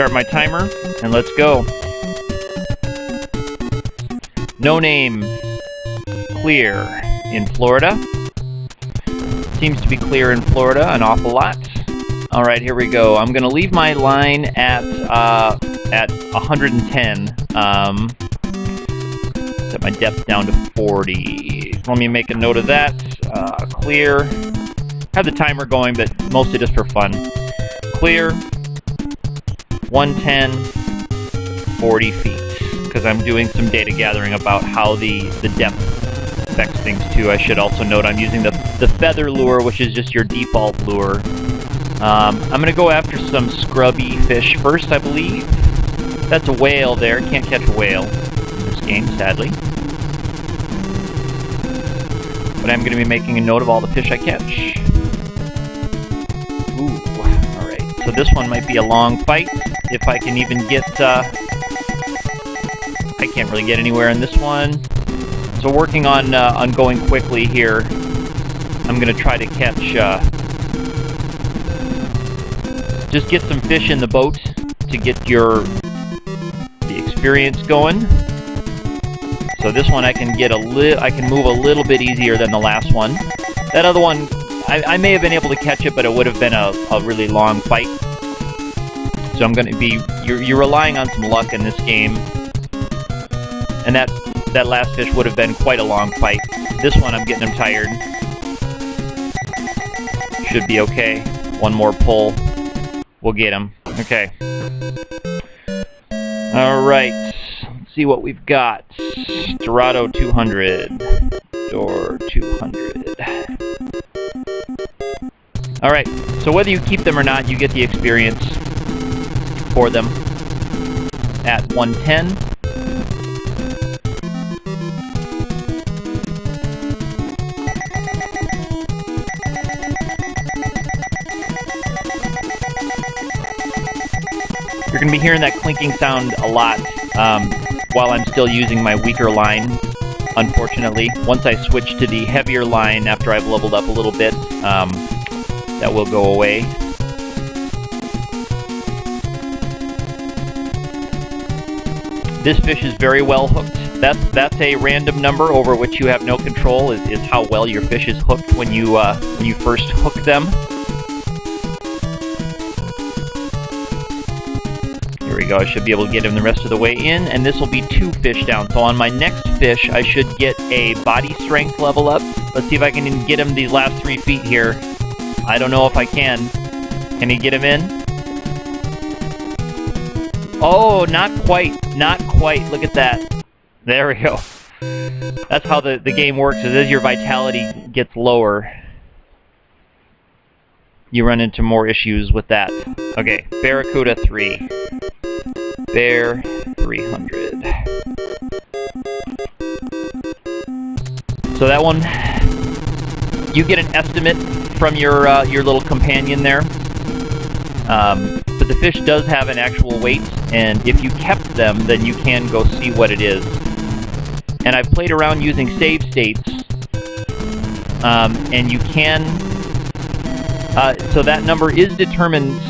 start my timer, and let's go. No name clear in Florida. Seems to be clear in Florida an awful lot. All right, here we go. I'm going to leave my line at uh, at 110. Um, set my depth down to 40. Let me make a note of that. Uh, clear. Have the timer going, but mostly just for fun. Clear. 110. 40 feet. Because I'm doing some data gathering about how the, the depth affects things too. I should also note I'm using the, the feather lure, which is just your default lure. Um, I'm going to go after some scrubby fish first, I believe. That's a whale there. Can't catch a whale in this game, sadly. But I'm going to be making a note of all the fish I catch. Ooh, alright. So this one might be a long fight, if I can even get... Uh, I can't really get anywhere in this one. So working on, uh, on going quickly here, I'm going to try to catch... Uh, just get some fish in the boat to get your the experience going. So this one I can get a li I can move a little bit easier than the last one. That other one, I, I may have been able to catch it, but it would have been a, a really long fight. So I'm going to be, you're, you're relying on some luck in this game. And that, that last fish would have been quite a long fight. This one, I'm getting him tired. Should be okay. One more pull. We'll get him. Okay. Alright. Let's see what we've got. Dorado 200. Door 200. Alright. So whether you keep them or not, you get the experience for them at 110. You're going to be hearing that clinking sound a lot um, while I'm still using my weaker line, unfortunately. Once I switch to the heavier line after I've leveled up a little bit, um, that will go away. This fish is very well hooked. That's, that's a random number over which you have no control, is, is how well your fish is hooked when you, uh, when you first hook them. Here we go, I should be able to get him the rest of the way in, and this will be two fish down. So on my next fish, I should get a body strength level up. Let's see if I can get him these last three feet here. I don't know if I can. Can he get him in? Oh, not quite. Not quite. Look at that. There we go. That's how the, the game works, is as your vitality gets lower, you run into more issues with that. Okay, Barracuda 3. Bear 300. So that one, you get an estimate from your uh, your little companion there. Um, the fish does have an actual weight, and if you kept them, then you can go see what it is. And I've played around using save states, um, and you can... Uh, so that number is determined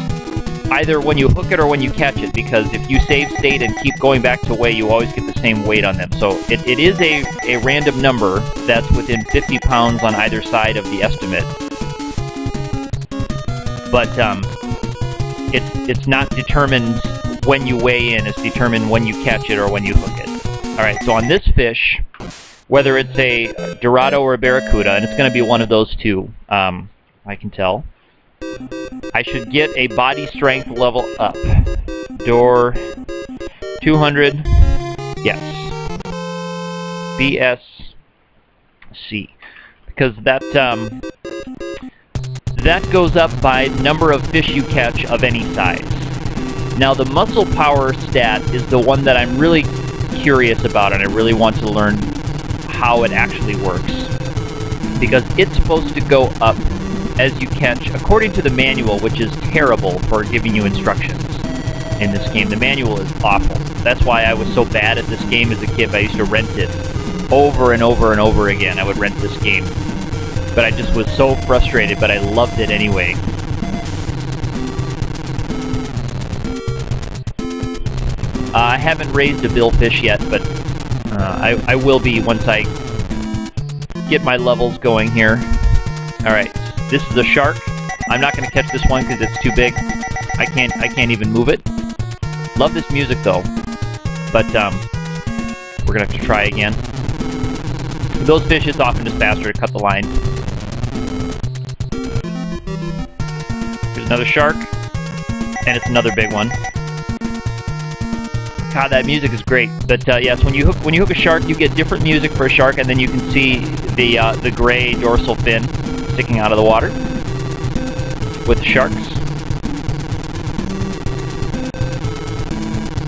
either when you hook it or when you catch it, because if you save state and keep going back to weigh, you always get the same weight on them. So it, it is a, a random number that's within 50 pounds on either side of the estimate. But um, it's not determined when you weigh in. It's determined when you catch it or when you hook it. All right. So on this fish, whether it's a Dorado or a Barracuda, and it's going to be one of those two, um, I can tell. I should get a body strength level up. Door 200. Yes. BSC. Because that um, that goes up by number of fish you catch of any size. Now the muscle power stat is the one that I'm really curious about and I really want to learn how it actually works. Because it's supposed to go up as you catch, according to the manual, which is terrible for giving you instructions in this game. The manual is awful. That's why I was so bad at this game as a kid. I used to rent it over and over and over again. I would rent this game but I just was so frustrated, but I loved it anyway. Uh, I haven't raised a billfish yet, but uh, I, I will be once I get my levels going here. Alright, this is a shark. I'm not going to catch this one because it's too big. I can't I can't even move it. Love this music though, but um, we're going to have to try again. For those fish, it's often just faster to cut the line. Another shark, and it's another big one. God, that music is great. But uh, yes, when you hook when you hook a shark, you get different music for a shark, and then you can see the uh, the gray dorsal fin sticking out of the water with sharks.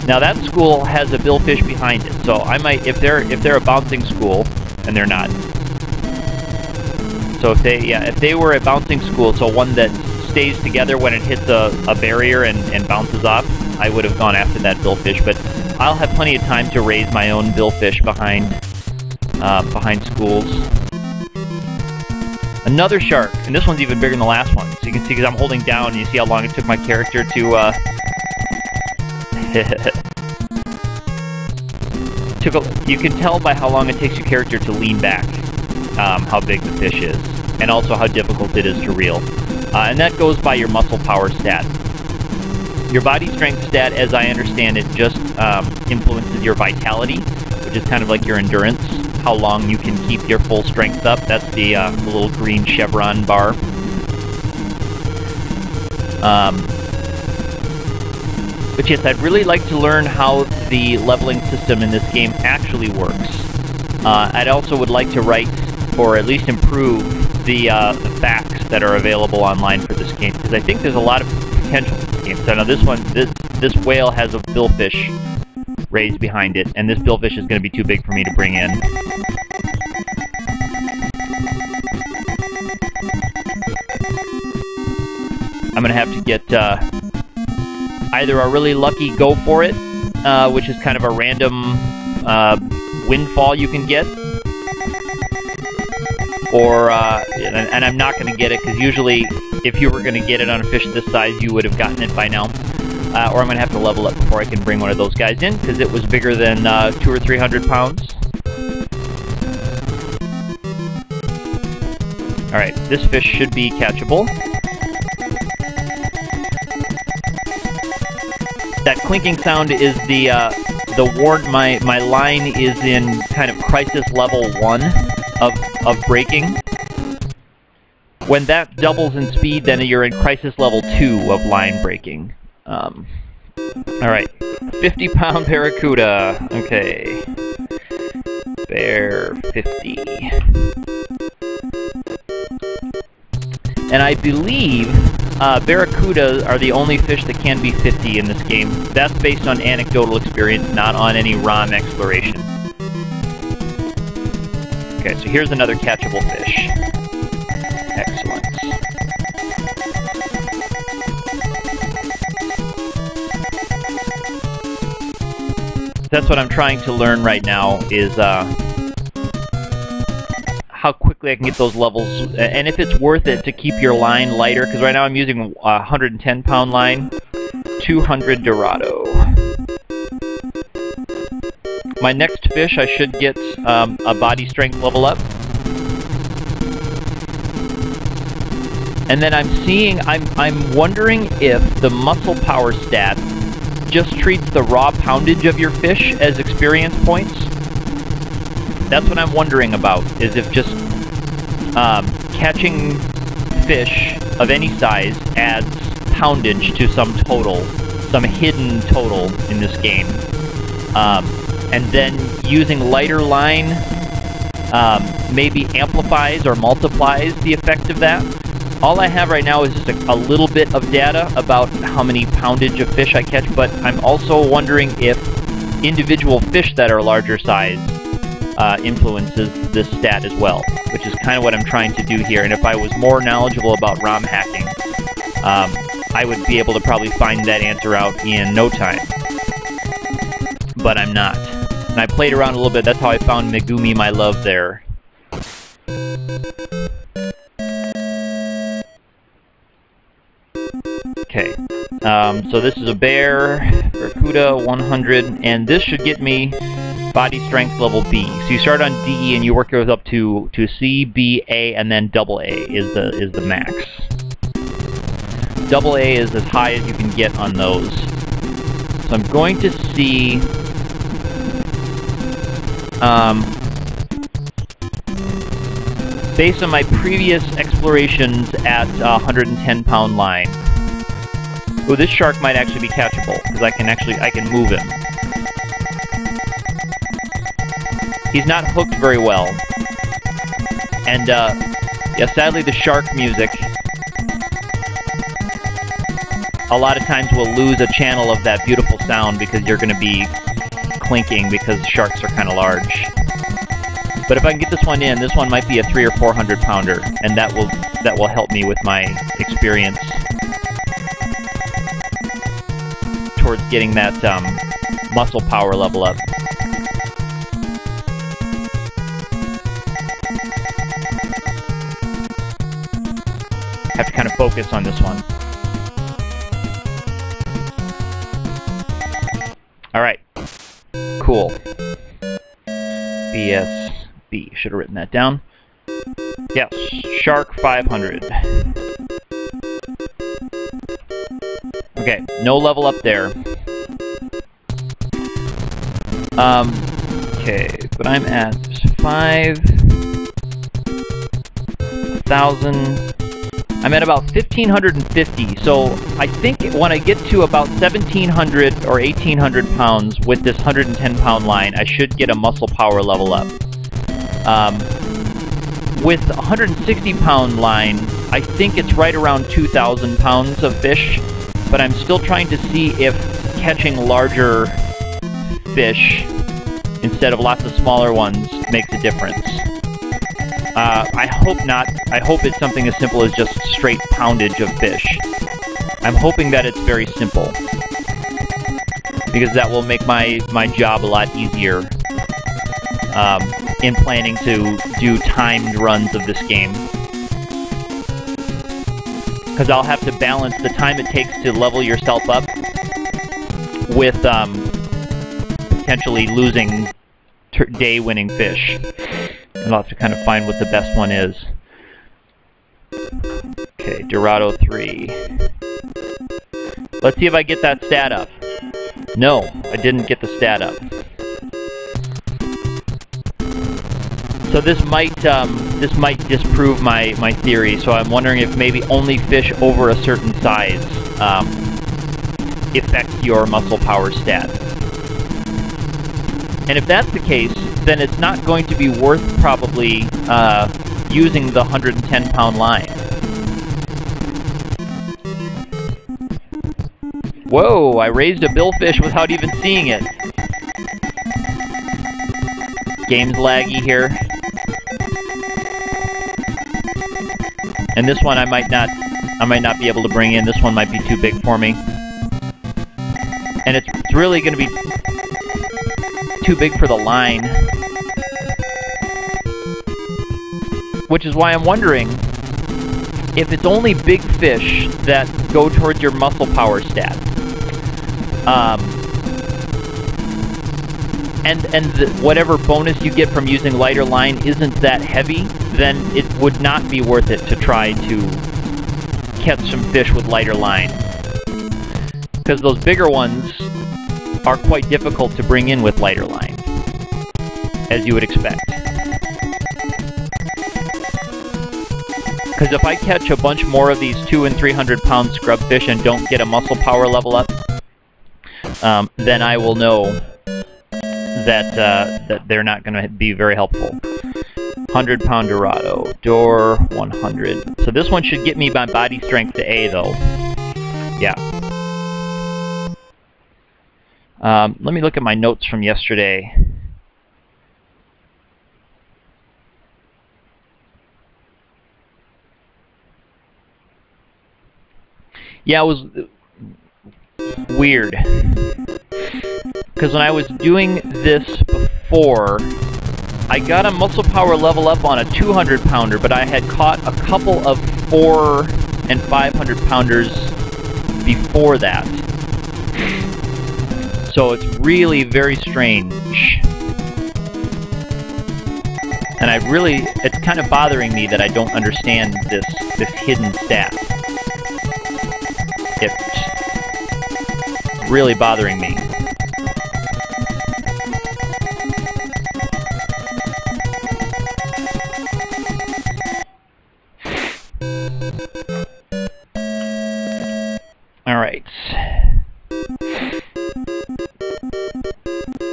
Now that school has a billfish behind it, so I might if they're if they're a bouncing school, and they're not. So if they yeah if they were a bouncing school, so one that stays together when it hits a, a barrier and, and bounces off, I would have gone after that billfish. But I'll have plenty of time to raise my own billfish behind uh, behind schools. Another shark, and this one's even bigger than the last one. So you can see because I'm holding down, and you see how long it took my character to. Uh, took a, you can tell by how long it takes your character to lean back um, how big the fish is, and also how difficult it is to reel. Uh, and that goes by your muscle power stat. Your body strength stat, as I understand it, just um, influences your vitality, which is kind of like your endurance, how long you can keep your full strength up. That's the, uh, little green chevron bar. Um, but yes, I'd really like to learn how the leveling system in this game actually works. Uh, I'd also would like to write, or at least improve, the, uh, the facts that are available online for this game, because I think there's a lot of potential in this game. So now this one, this, this whale has a billfish raised behind it, and this billfish is going to be too big for me to bring in. I'm going to have to get uh, either a really lucky go for it, uh, which is kind of a random uh, windfall you can get, or, uh, and, and, I'm not going to get it because usually if you were going to get it on a fish this size, you would have gotten it by now. Uh, or I'm going to have to level up before I can bring one of those guys in because it was bigger than uh, two or three hundred pounds. Alright, this fish should be catchable. That clinking sound is the uh, the warn. My my line is in kind of crisis level one of of breaking. When that doubles in speed, then you're in crisis level two of line breaking. Um, all right, 50 pound barracuda. Okay, bear 50. And I believe uh, barracuda are the only fish that can be 50 in this game. That's based on anecdotal experience, not on any ROM exploration. Okay, so here's another catchable fish. Excellent. That's what I'm trying to learn right now, is uh, how quickly I can get those levels, and if it's worth it to keep your line lighter, because right now I'm using a 110 pound line, 200 Dorado. My next fish, I should get um, a body strength level up. And then I'm seeing, I'm, I'm wondering if the muscle power stat just treats the raw poundage of your fish as experience points that's what I'm wondering about, is if just um, catching fish of any size adds poundage to some total, some hidden total in this game. Um, and then using lighter line um, maybe amplifies or multiplies the effect of that. All I have right now is just a, a, little bit of data about how many poundage of fish I catch, but I'm also wondering if individual fish that are larger size uh, influences this stat as well, which is kind of what I'm trying to do here. And if I was more knowledgeable about ROM hacking, um, I would be able to probably find that answer out in no time. But I'm not. And I played around a little bit. That's how I found Megumi My Love there. Okay. Um, so this is a bear Barracuda 100, and this should get me body strength level B. So you start on D and you work yours up to, to C, B, A, and then double A is the is the max. Double A is as high as you can get on those. So I'm going to see um, based on my previous explorations at a 110 pound line. Oh, this shark might actually be catchable, because I can actually, I can move him. He's not hooked very well. And, uh, yeah, sadly the shark music, a lot of times we'll lose a channel of that beautiful sound because you're going to be clinking because sharks are kind of large. But if I can get this one in, this one might be a three or four hundred pounder, and that will that will help me with my experience towards getting that um, muscle power level up. Have to kind of focus on this one. Alright. Cool. BSB. Should have written that down. Yes, Shark 500. Okay, no level up there. Um, okay, but I'm at 5,000... I'm at about 1,550, so I think when I get to about 1,700 or 1,800 pounds with this 110 pound line, I should get a muscle power level up. Um, with 160 pound line, I think it's right around 2,000 pounds of fish, but I'm still trying to see if catching larger fish instead of lots of smaller ones makes a difference. Uh, I hope not. I hope it's something as simple as just straight poundage of fish. I'm hoping that it's very simple. Because that will make my, my job a lot easier um, in planning to do timed runs of this game. Because I'll have to balance the time it takes to level yourself up with um, potentially losing day-winning fish. I'll have to kind of find what the best one is. Okay, Dorado 3. Let's see if I get that stat up. No, I didn't get the stat up. So this might um, this might disprove my, my theory, so I'm wondering if maybe only fish over a certain size um, affects your muscle power stat. And if that's the case, then it's not going to be worth probably uh, using the 110 pound line. Whoa, I raised a billfish without even seeing it. Game's laggy here. And this one I might not I might not be able to bring in. This one might be too big for me. And it's, it's really going to be too big for the line. Which is why I'm wondering if it's only big fish that go towards your muscle power stat. Um, and and the, whatever bonus you get from using lighter line isn't that heavy, then it would not be worth it to try to catch some fish with lighter line. Because those bigger ones are quite difficult to bring in with lighter line, as you would expect. Because if I catch a bunch more of these two and three hundred pound scrub fish and don't get a muscle power level up, um, then I will know that uh, that they're not going to be very helpful. 100 pound Dorado, door 100. So this one should get me my body strength to A though. Yeah. Um, let me look at my notes from yesterday. Yeah, it was weird. Because when I was doing this before, I got a muscle power level up on a 200 pounder, but I had caught a couple of 4 and 500 pounders before that. So it's really very strange. And I really, it's kind of bothering me that I don't understand this, this hidden stat. It's really bothering me.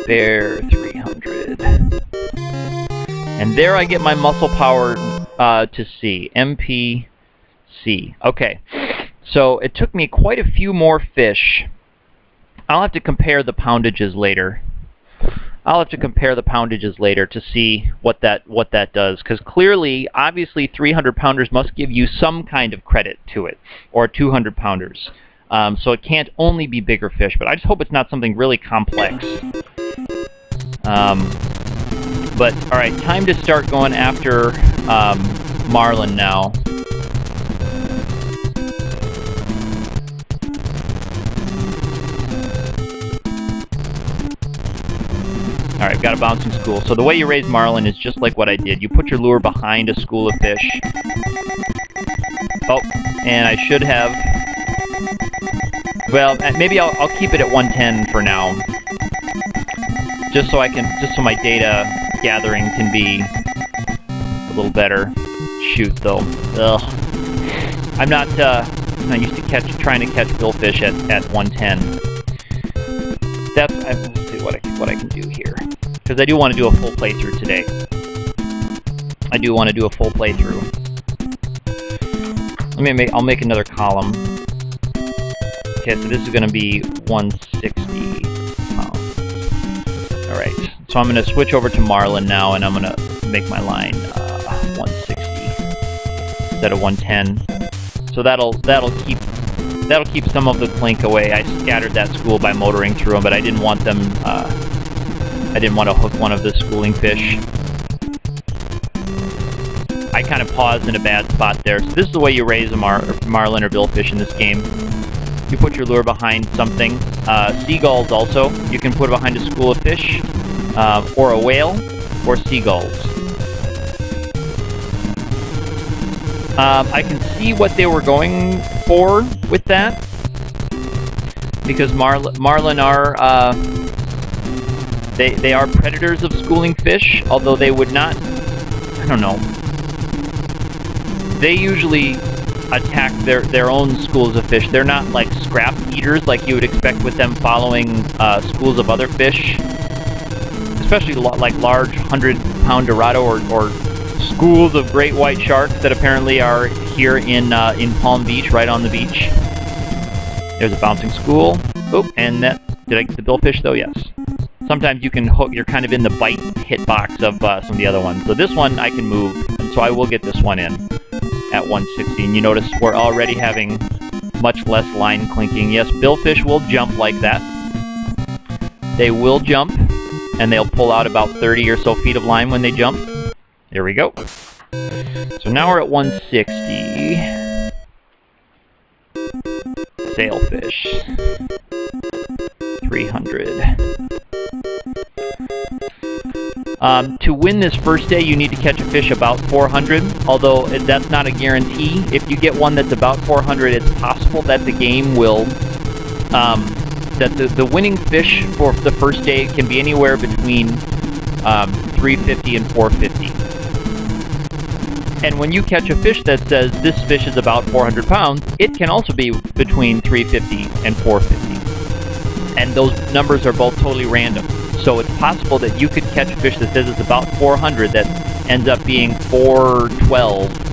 There, 300. And there I get my muscle power uh, to C. MPC. Okay. So it took me quite a few more fish. I'll have to compare the poundages later. I'll have to compare the poundages later to see what that what that does because clearly obviously 300 pounders must give you some kind of credit to it or 200 pounders um, so it can't only be bigger fish but I just hope it's not something really complex um, but alright time to start going after um, marlin now Alright, got a bouncing school. So the way you raise marlin is just like what I did. You put your lure behind a school of fish. Oh, and I should have... Well, uh, maybe I'll, I'll keep it at 110 for now. Just so I can... Just so my data gathering can be a little better. Shoot, though. Ugh. I'm not, uh... Not used to catch, trying to catch billfish at, at 110. That's... I, let's see what I, what I can do here because I do want to do a full playthrough today. I do want to do a full playthrough. Let me make, I'll make another column. Okay, so this is going to be 160 pounds. Alright, so I'm going to switch over to Marlin now, and I'm going to make my line uh, 160 instead of 110. So that'll that'll keep that'll keep some of the clink away. I scattered that school by motoring through them, but I didn't want them uh, I didn't want to hook one of the schooling fish. I kind of paused in a bad spot there. So this is the way you raise a mar marlin or billfish in this game. You put your lure behind something. Uh, seagulls also. You can put it behind a school of fish, uh, or a whale, or seagulls. Um, I can see what they were going for with that. Because marl marlin are... Uh, they, they are predators of schooling fish, although they would not... I don't know. They usually attack their, their own schools of fish. They're not like scrap eaters like you would expect with them following uh, schools of other fish. Especially like large 100-pound Dorado or, or schools of great white sharks that apparently are here in, uh, in Palm Beach, right on the beach. There's a bouncing school. Oh, and that... Did I get the billfish, though? Yes sometimes you can hook, you're kind of in the bite hitbox of uh, some of the other ones. So this one I can move, and so I will get this one in at 116. You notice we're already having much less line clinking. Yes, billfish will jump like that. They will jump, and they'll pull out about 30 or so feet of line when they jump. There we go. So now we're at 160. Sailfish. 300. Um, to win this first day, you need to catch a fish about 400, although that's not a guarantee. If you get one that's about 400, it's possible that the game will... Um, that the, the winning fish for the first day can be anywhere between um, 350 and 450. And when you catch a fish that says this fish is about 400 pounds, it can also be between 350 and 450. And those numbers are both totally random. So it's possible that you could catch a fish that says it's about 400 that ends up being 412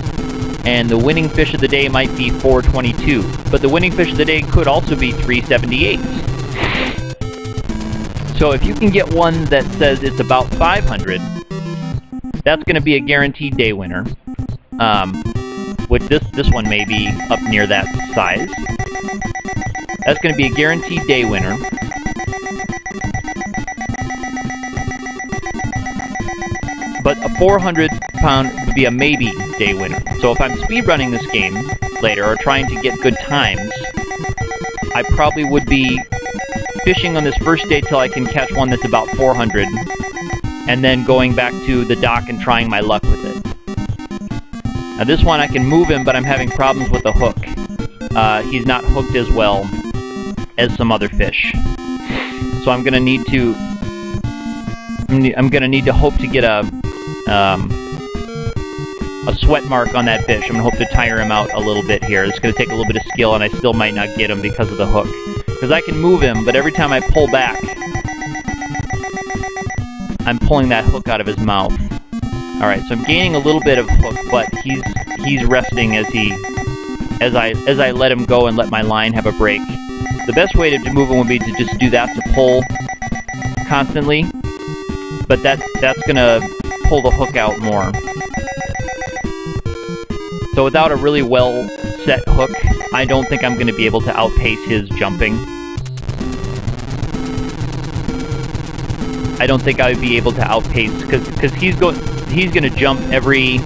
and the winning fish of the day might be 422. But the winning fish of the day could also be 378. So if you can get one that says it's about 500, that's going to be a guaranteed day winner. Um, which this, this one may be up near that size. That's going to be a guaranteed day winner. But a 400 pound would be a maybe day winner. So if I'm speedrunning this game later or trying to get good times, I probably would be fishing on this first day till I can catch one that's about 400, and then going back to the dock and trying my luck with it. Now this one I can move him, but I'm having problems with the hook. Uh, he's not hooked as well as some other fish. So I'm gonna need to I'm gonna need to hope to get a um, a sweat mark on that fish. I'm gonna hope to tire him out a little bit here. It's gonna take a little bit of skill, and I still might not get him because of the hook. Because I can move him, but every time I pull back, I'm pulling that hook out of his mouth. All right, so I'm gaining a little bit of hook, but he's he's resting as he as I as I let him go and let my line have a break. The best way to move him would be to just do that to pull constantly, but that that's gonna pull the hook out more. So without a really well set hook, I don't think I'm going to be able to outpace his jumping. I don't think I would be able to outpace because because he's going he's going to jump every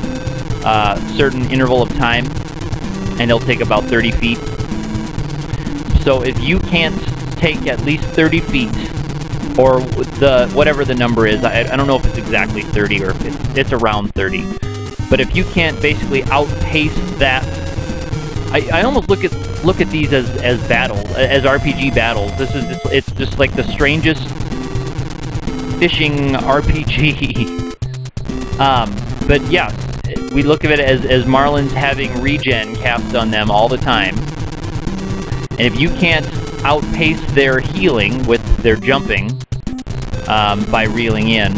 uh, certain interval of time, and he'll take about 30 feet. So if you can't take at least 30 feet, or the whatever the number is, I, I don't know if it's exactly 30 or if it's, it's around 30 but if you can't basically outpace that, I, I almost look at look at these as as battles, as RPG battles. This is just, it's just like the strangest fishing RPG. um, but yeah, we look at it as as Marlins having regen caps on them all the time, and if you can't outpace their healing with their jumping um, by reeling in,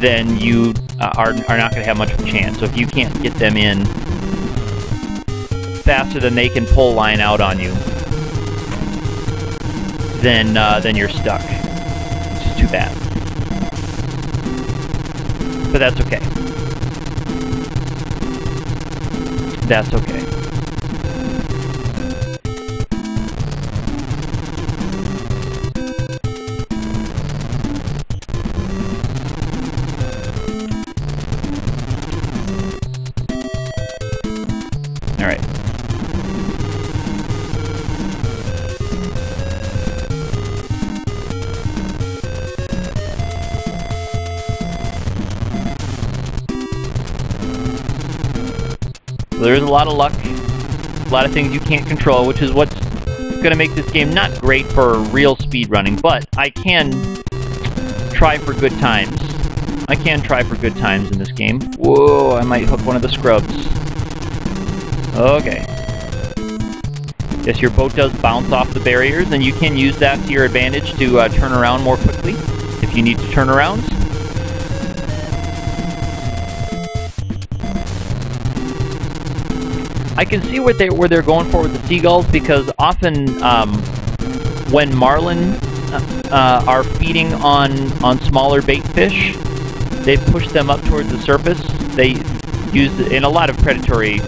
then you uh, are, are not going to have much of a chance. So if you can't get them in faster than they can pull line out on you, then uh, then you're stuck. Which is too bad. But that's okay. That's okay. There is a lot of luck, a lot of things you can't control, which is what's going to make this game not great for real speed running, but I can try for good times. I can try for good times in this game. Whoa, I might hook one of the scrubs. Okay. Yes, your boat does bounce off the barriers, and you can use that to your advantage to uh, turn around more quickly if you need to turn around. I can see where they where they're going for with the seagulls because often um, when marlin uh, uh, are feeding on on smaller bait fish, they push them up towards the surface. They use and a lot of predatory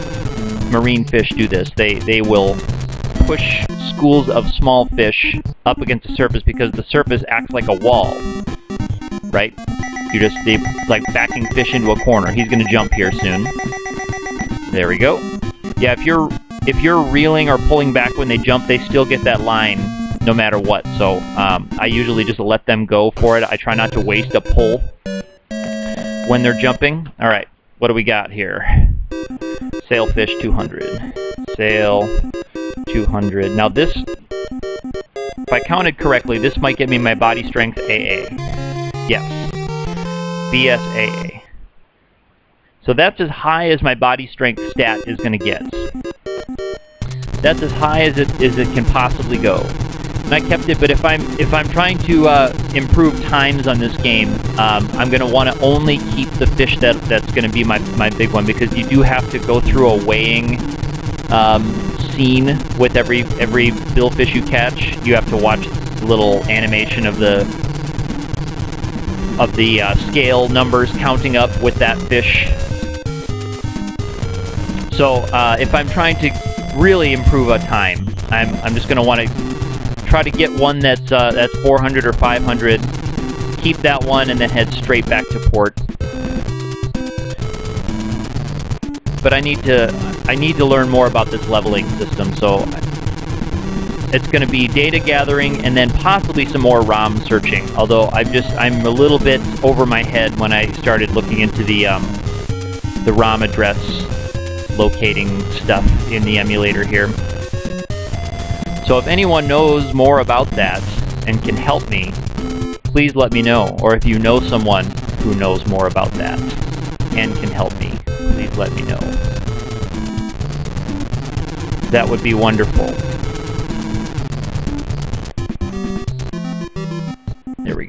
marine fish do this. They they will push schools of small fish up against the surface because the surface acts like a wall, right? You just they like backing fish into a corner. He's going to jump here soon. There we go. Yeah, if you're if you're reeling or pulling back when they jump, they still get that line no matter what. So um, I usually just let them go for it. I try not to waste a pull when they're jumping. All right, what do we got here? Sailfish 200. Sail 200. Now this, if I counted correctly, this might get me my body strength AA. Yes. BSAA. So that's as high as my body strength stat is going to get. That's as high as it as it can possibly go. And I kept it, but if I'm if I'm trying to uh, improve times on this game, um, I'm going to want to only keep the fish that that's going to be my my big one because you do have to go through a weighing um, scene with every every billfish you catch. You have to watch the little animation of the of the uh, scale numbers counting up with that fish so uh, if I'm trying to really improve a time, I'm, I'm just going to want to try to get one that's, uh, that's 400 or 500, keep that one, and then head straight back to port. But I need to I need to learn more about this leveling system. So it's going to be data gathering and then possibly some more ROM searching. Although I'm just I'm a little bit over my head when I started looking into the um, the ROM address locating stuff in the emulator here. So if anyone knows more about that and can help me, please let me know. Or if you know someone who knows more about that and can help me, please let me know. That would be wonderful.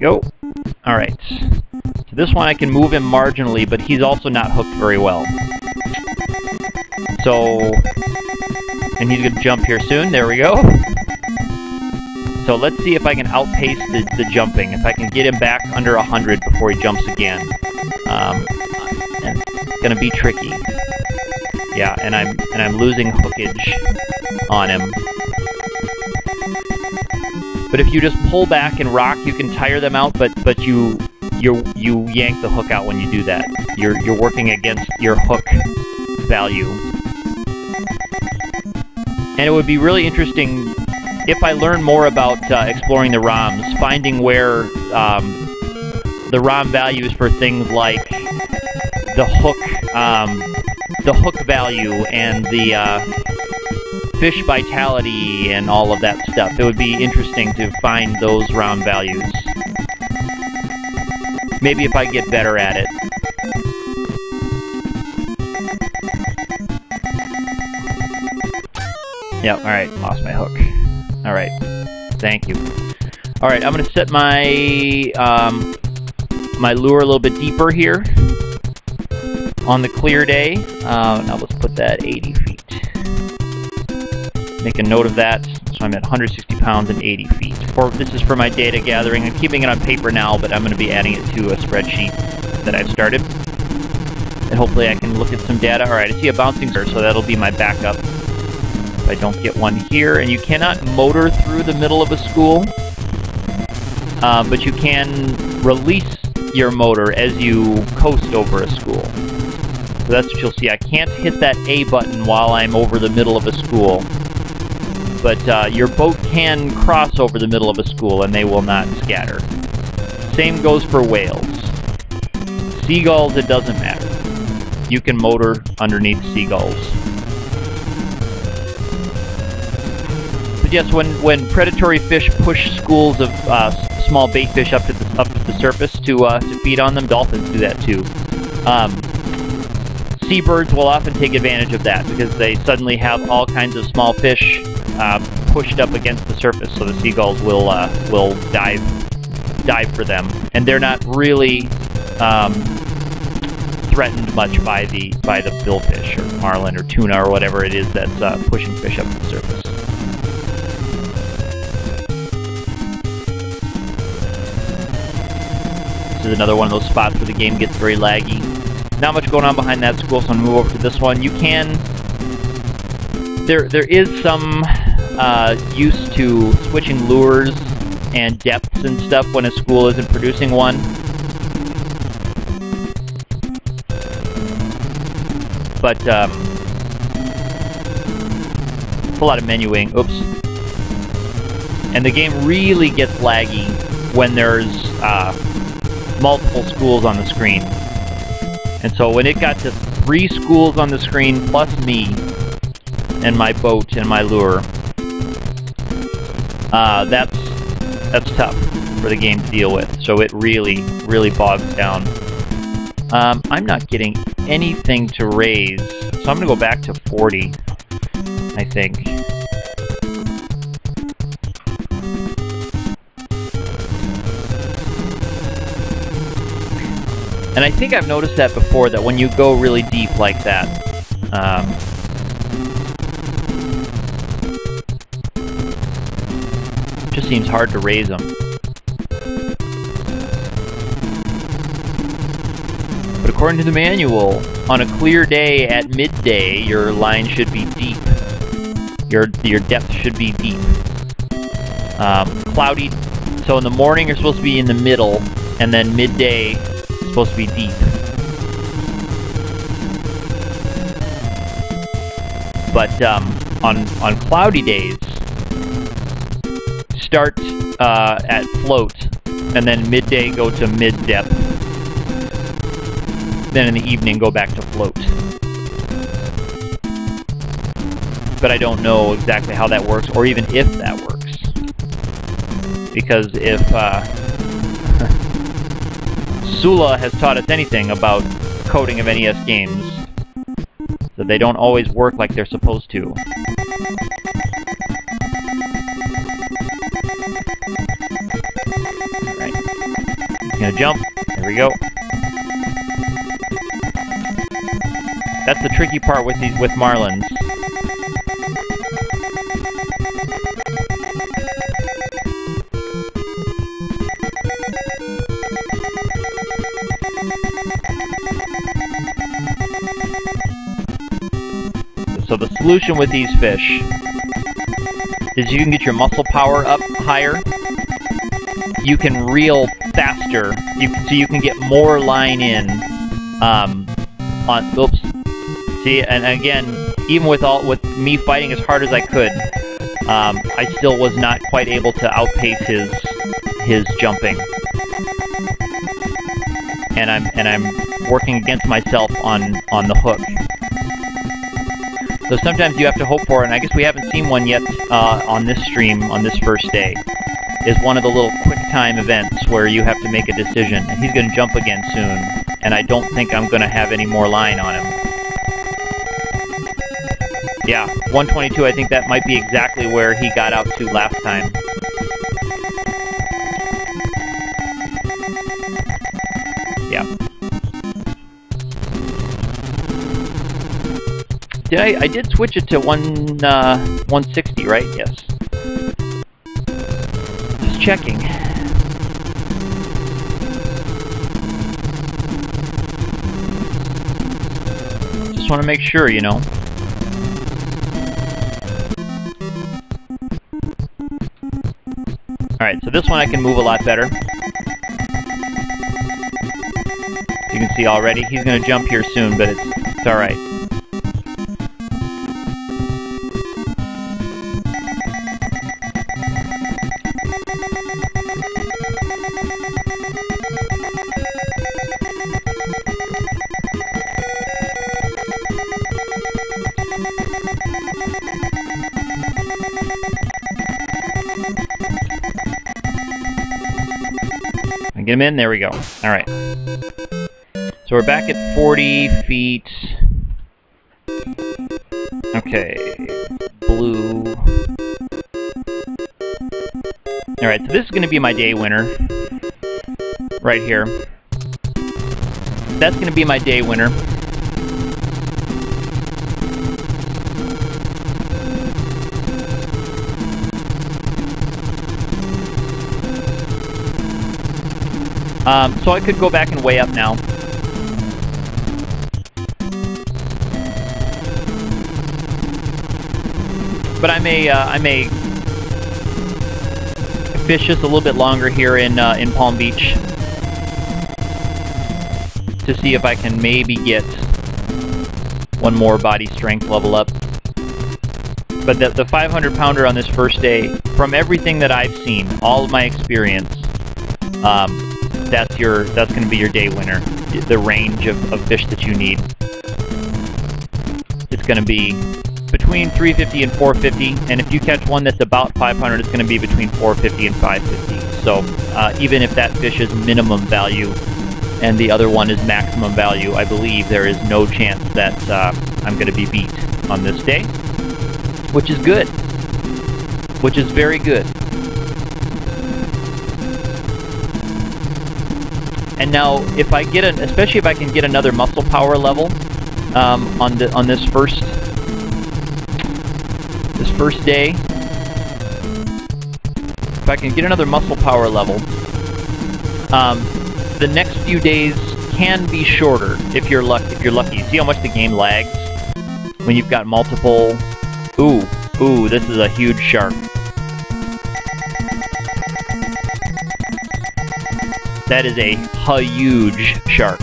Go. Alright. So this one I can move him marginally, but he's also not hooked very well. So... And he's to jump here soon. There we go. So let's see if I can outpace the, the jumping. If I can get him back under 100 before he jumps again. Um, and it's going to be tricky. Yeah, and I'm and I'm losing hookage on him. But if you just pull back and rock, you can tire them out, but but you you you yank the hook out when you do that. You're you're working against your hook value. And it would be really interesting if I learn more about uh, exploring the ROMs, finding where um, the ROM values for things like the hook, um, the hook value and the uh, fish vitality and all of that stuff. It would be interesting to find those ROM values. Maybe if I get better at it. Yep, alright, lost my hook. Alright, thank you. Alright, I'm gonna set my, um, my lure a little bit deeper here on the clear day. Uh, now let's put that 80 feet. Make a note of that. So I'm at 160 pounds and 80 feet. For This is for my data gathering. I'm keeping it on paper now, but I'm going to be adding it to a spreadsheet that I've started. And hopefully I can look at some data. Alright, I see a bouncing bird, so that'll be my backup. If I don't get one here. And you cannot motor through the middle of a school. Uh, but you can release your motor as you coast over a school. So that's what you'll see. I can't hit that A button while I'm over the middle of a school. But uh, your boat can cross over the middle of a school and they will not scatter. Same goes for whales. Seagulls, it doesn't matter. You can motor underneath seagulls. But yes, when, when predatory fish push schools of uh, small bait fish up to the, up to the surface to, uh, to feed on them, dolphins do that too. Um, seabirds will often take advantage of that because they suddenly have all kinds of small fish uh, pushed up against the surface, so the seagulls will uh, will dive dive for them, and they're not really um, threatened much by the by the billfish or marlin or tuna or whatever it is that's uh, pushing fish up to the surface. This is another one of those spots where the game gets very laggy. Not much going on behind that school, so I'm to move over to this one. You can... There, there is some uh, use to switching lures and depths and stuff when a school isn't producing one. But, um... It's a lot of menuing. Oops. And the game really gets laggy when there's uh, multiple schools on the screen. And so when it got to three schools on the screen plus me and my boat and my lure, uh, that's that's tough for the game to deal with. So it really, really bogs down. Um, I'm not getting anything to raise, so I'm going to go back to 40, I think. And I think I've noticed that before, that when you go really deep like that, um, just seems hard to raise them. But according to the manual, on a clear day at midday, your line should be deep. Your, your depth should be deep. Um, cloudy, so in the morning you're supposed to be in the middle, and then midday supposed to be deep. But um, on on cloudy days, uh, at float, and then midday go to mid depth. Then in the evening go back to float. But I don't know exactly how that works, or even if that works. Because if uh, Sula has taught us anything about coding of NES games, that they don't always work like they're supposed to. Gonna jump. There we go. That's the tricky part with these with Marlins. So the solution with these fish is you can get your muscle power up higher. You can reel faster, you, can, so you can get more line in. Um, on oops. See, and again, even with all with me fighting as hard as I could, um, I still was not quite able to outpace his his jumping. And I'm and I'm working against myself on on the hook. So sometimes you have to hope for, it, and I guess we haven't seen one yet uh, on this stream on this first day is one of the little quick time events where you have to make a decision. He's going to jump again soon, and I don't think I'm going to have any more line on him. Yeah, 122, I think that might be exactly where he got out to last time. Yeah. Did I, I did switch it to one, uh, 160, right? Yes checking. Just want to make sure, you know. Alright, so this one I can move a lot better. you can see already, he's going to jump here soon, but it's, it's alright. Him in. There we go. All right. So we're back at 40 feet. Okay. Blue. All right, so this is going to be my day winner. Right here. That's going to be my day winner. Um, so I could go back and weigh up now. But I may, uh, I may fish just a little bit longer here in uh, in Palm Beach to see if I can maybe get one more body strength level up. But the, the 500 pounder on this first day, from everything that I've seen, all of my experience, um, that's your that's going to be your day winner. The range of, of fish that you need. It's going to be between 350 and 450, and if you catch one that's about 500, it's going to be between 450 and 550. So uh, even if that fish is minimum value and the other one is maximum value, I believe there is no chance that uh, I'm going to be beat on this day, which is good. Which is very good. And now, if I get an, especially if I can get another muscle power level um, on the on this first this first day, if I can get another muscle power level, um, the next few days can be shorter if you're lucky. If you're lucky, see how much the game lags when you've got multiple. Ooh, ooh, this is a huge shark. That is a huge shark.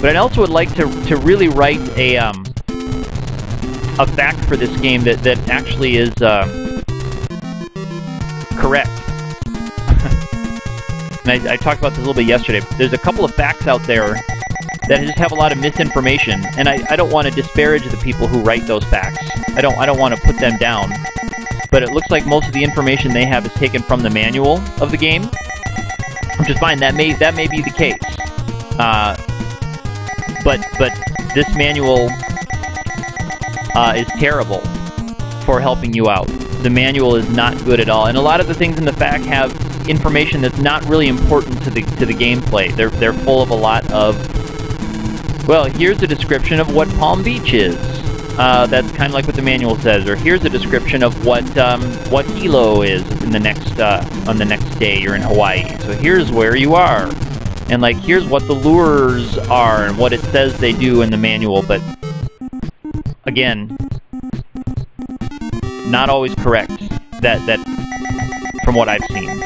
But I also would like to, to really write a, um, a FAQ for this game that, that actually is, uh, correct. and I, I talked about this a little bit yesterday. There's a couple of FAQs out there that just have a lot of misinformation, and I, I don't want to disparage the people who write those FAQs. I don't I don't want to put them down. But it looks like most of the information they have is taken from the manual of the game, which is fine. That may that may be the case. Uh, but but this manual uh, is terrible for helping you out. The manual is not good at all, and a lot of the things in the FAQ have information that's not really important to the to the gameplay. They're they're full of a lot of well, here's a description of what Palm Beach is. Uh, that's kind of like what the manual says. Or here's a description of what um, what Hilo is in the next uh, on the next day you're in Hawaii. So here's where you are, and like here's what the lures are and what it says they do in the manual. But again, not always correct. That that from what I've seen.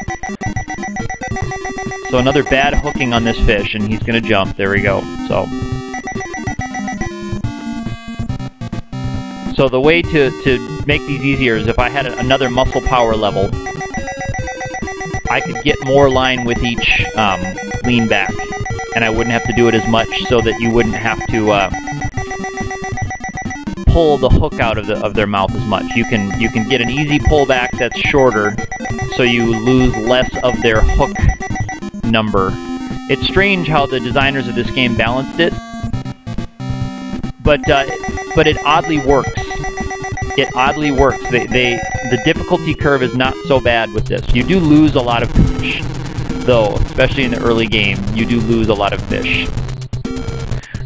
So another bad hooking on this fish, and he's gonna jump. There we go. So. So the way to, to make these easier is if I had another muscle power level, I could get more line with each um, lean back, and I wouldn't have to do it as much so that you wouldn't have to uh, pull the hook out of the of their mouth as much. You can you can get an easy pullback that's shorter, so you lose less of their hook number. It's strange how the designers of this game balanced it, but uh, but it oddly works it oddly works. They, they, the difficulty curve is not so bad with this. You do lose a lot of fish, though, especially in the early game. You do lose a lot of fish.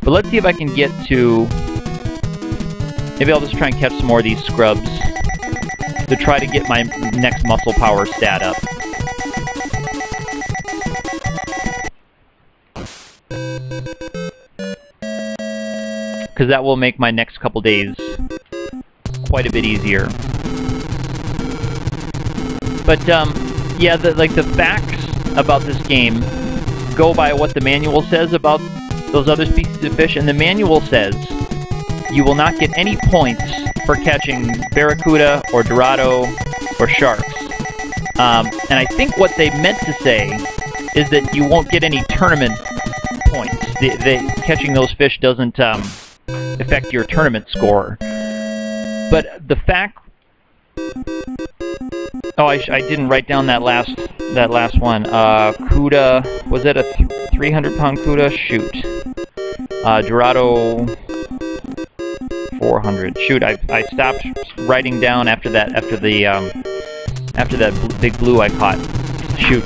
But let's see if I can get to... Maybe I'll just try and catch some more of these scrubs to try to get my next muscle power stat up. Because that will make my next couple days quite a bit easier. But, um, yeah, the, like, the FAQs about this game go by what the manual says about those other species of fish, and the manual says you will not get any points for catching barracuda or dorado or sharks. Um, and I think what they meant to say is that you won't get any tournament points. The, the, catching those fish doesn't um, affect your tournament score. But the FAQ... Oh, I, I didn't write down that last that last one. Uh, Cuda, was it a 300 pound Cuda? Shoot. Uh, Dorado 400. Shoot, I, I stopped writing down after that, after the, um, after that bl big blue I caught. Shoot.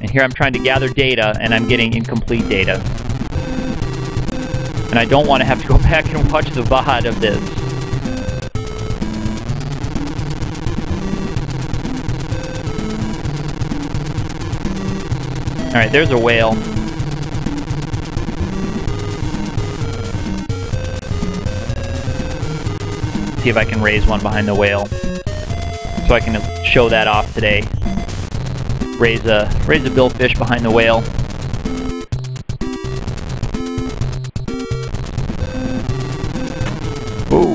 And here I'm trying to gather data, and I'm getting incomplete data. And I don't want to have to go back and watch the VOD of this. Alright, there's a whale. See if I can raise one behind the whale. So I can show that off today. Raise a raise a billfish behind the whale. Ooh.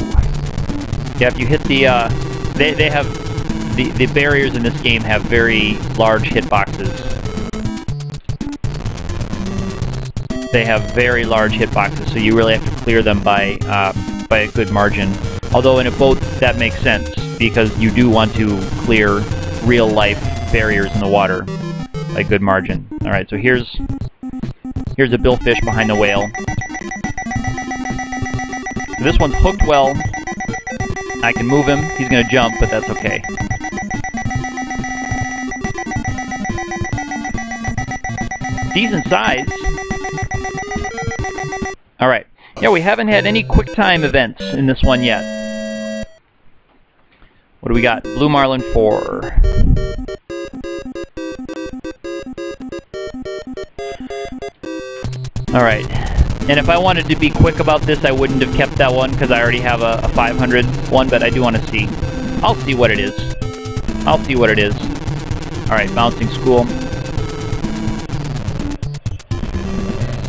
Yeah, if you hit the uh, they they have the the barriers in this game have very large hitboxes. They have very large hitboxes, so you really have to clear them by uh, by a good margin. Although in a boat that makes sense because you do want to clear real life barriers in the water by a good margin. All right, so here's here's a billfish behind the whale. This one's hooked well. I can move him. He's going to jump, but that's okay. Decent size. Alright. Yeah, we haven't had any quick time events in this one yet. What do we got? Blue Marlin 4. Alright. And if I wanted to be quick about this, I wouldn't have kept that one because I already have a, a 500 one, but I do want to see. I'll see what it is. I'll see what it is. Alright, bouncing school.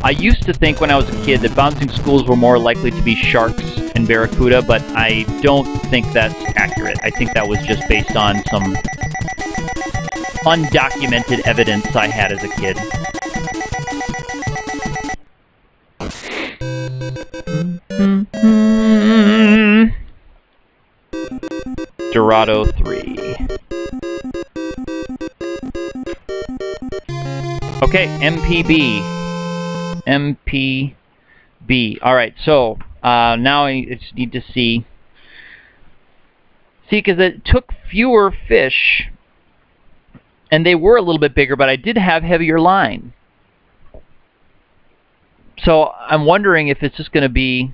I used to think when I was a kid that bouncing schools were more likely to be sharks and barracuda, but I don't think that's accurate. I think that was just based on some undocumented evidence I had as a kid. Dorado 3. Okay, MPB. MPB. Alright, so uh, now I just need to see. See, because it took fewer fish, and they were a little bit bigger, but I did have heavier line. So I'm wondering if it's just going to be,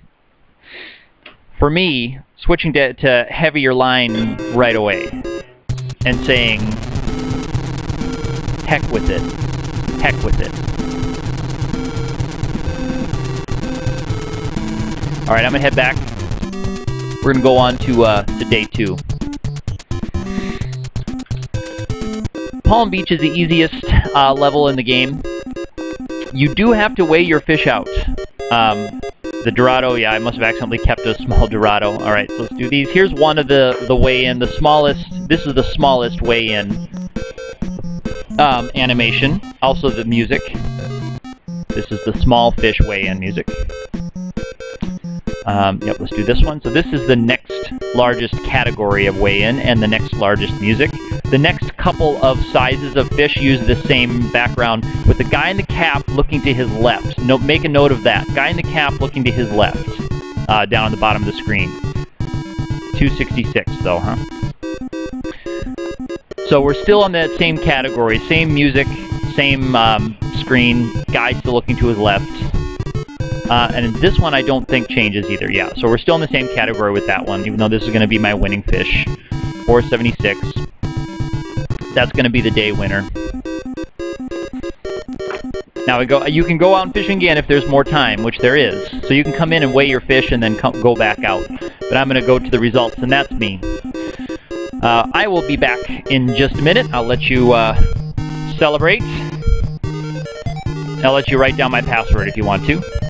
for me, switching to, to heavier line right away and saying, heck with it. Heck with it. Alright, I'm to head back. We're to go on to, uh, to day two. Palm Beach is the easiest uh, level in the game. You do have to weigh your fish out. Um, the Dorado, yeah, I must have accidentally kept a small Dorado. Alright, so let's do these. Here's one of the, the weigh-in, the smallest, this is the smallest weigh-in um, animation. Also the music. This is the small fish weigh-in music. Um, yep, let's do this one. So this is the next largest category of weigh-in and the next largest music. The next couple of sizes of fish use the same background with the guy in the cap looking to his left. No, make a note of that. Guy in the cap looking to his left uh, down on the bottom of the screen. 266 though, huh? So we're still on that same category, same music, same um, screen, guy still looking to his left. Uh, and this one I don't think changes either, yeah. So we're still in the same category with that one, even though this is going to be my winning fish. 476. That's going to be the day winner. Now we go. You can go out and fishing again if there's more time, which there is. So you can come in and weigh your fish and then come, go back out. But I'm going to go to the results, and that's me. Uh, I will be back in just a minute. I'll let you uh, celebrate. I'll let you write down my password if you want to.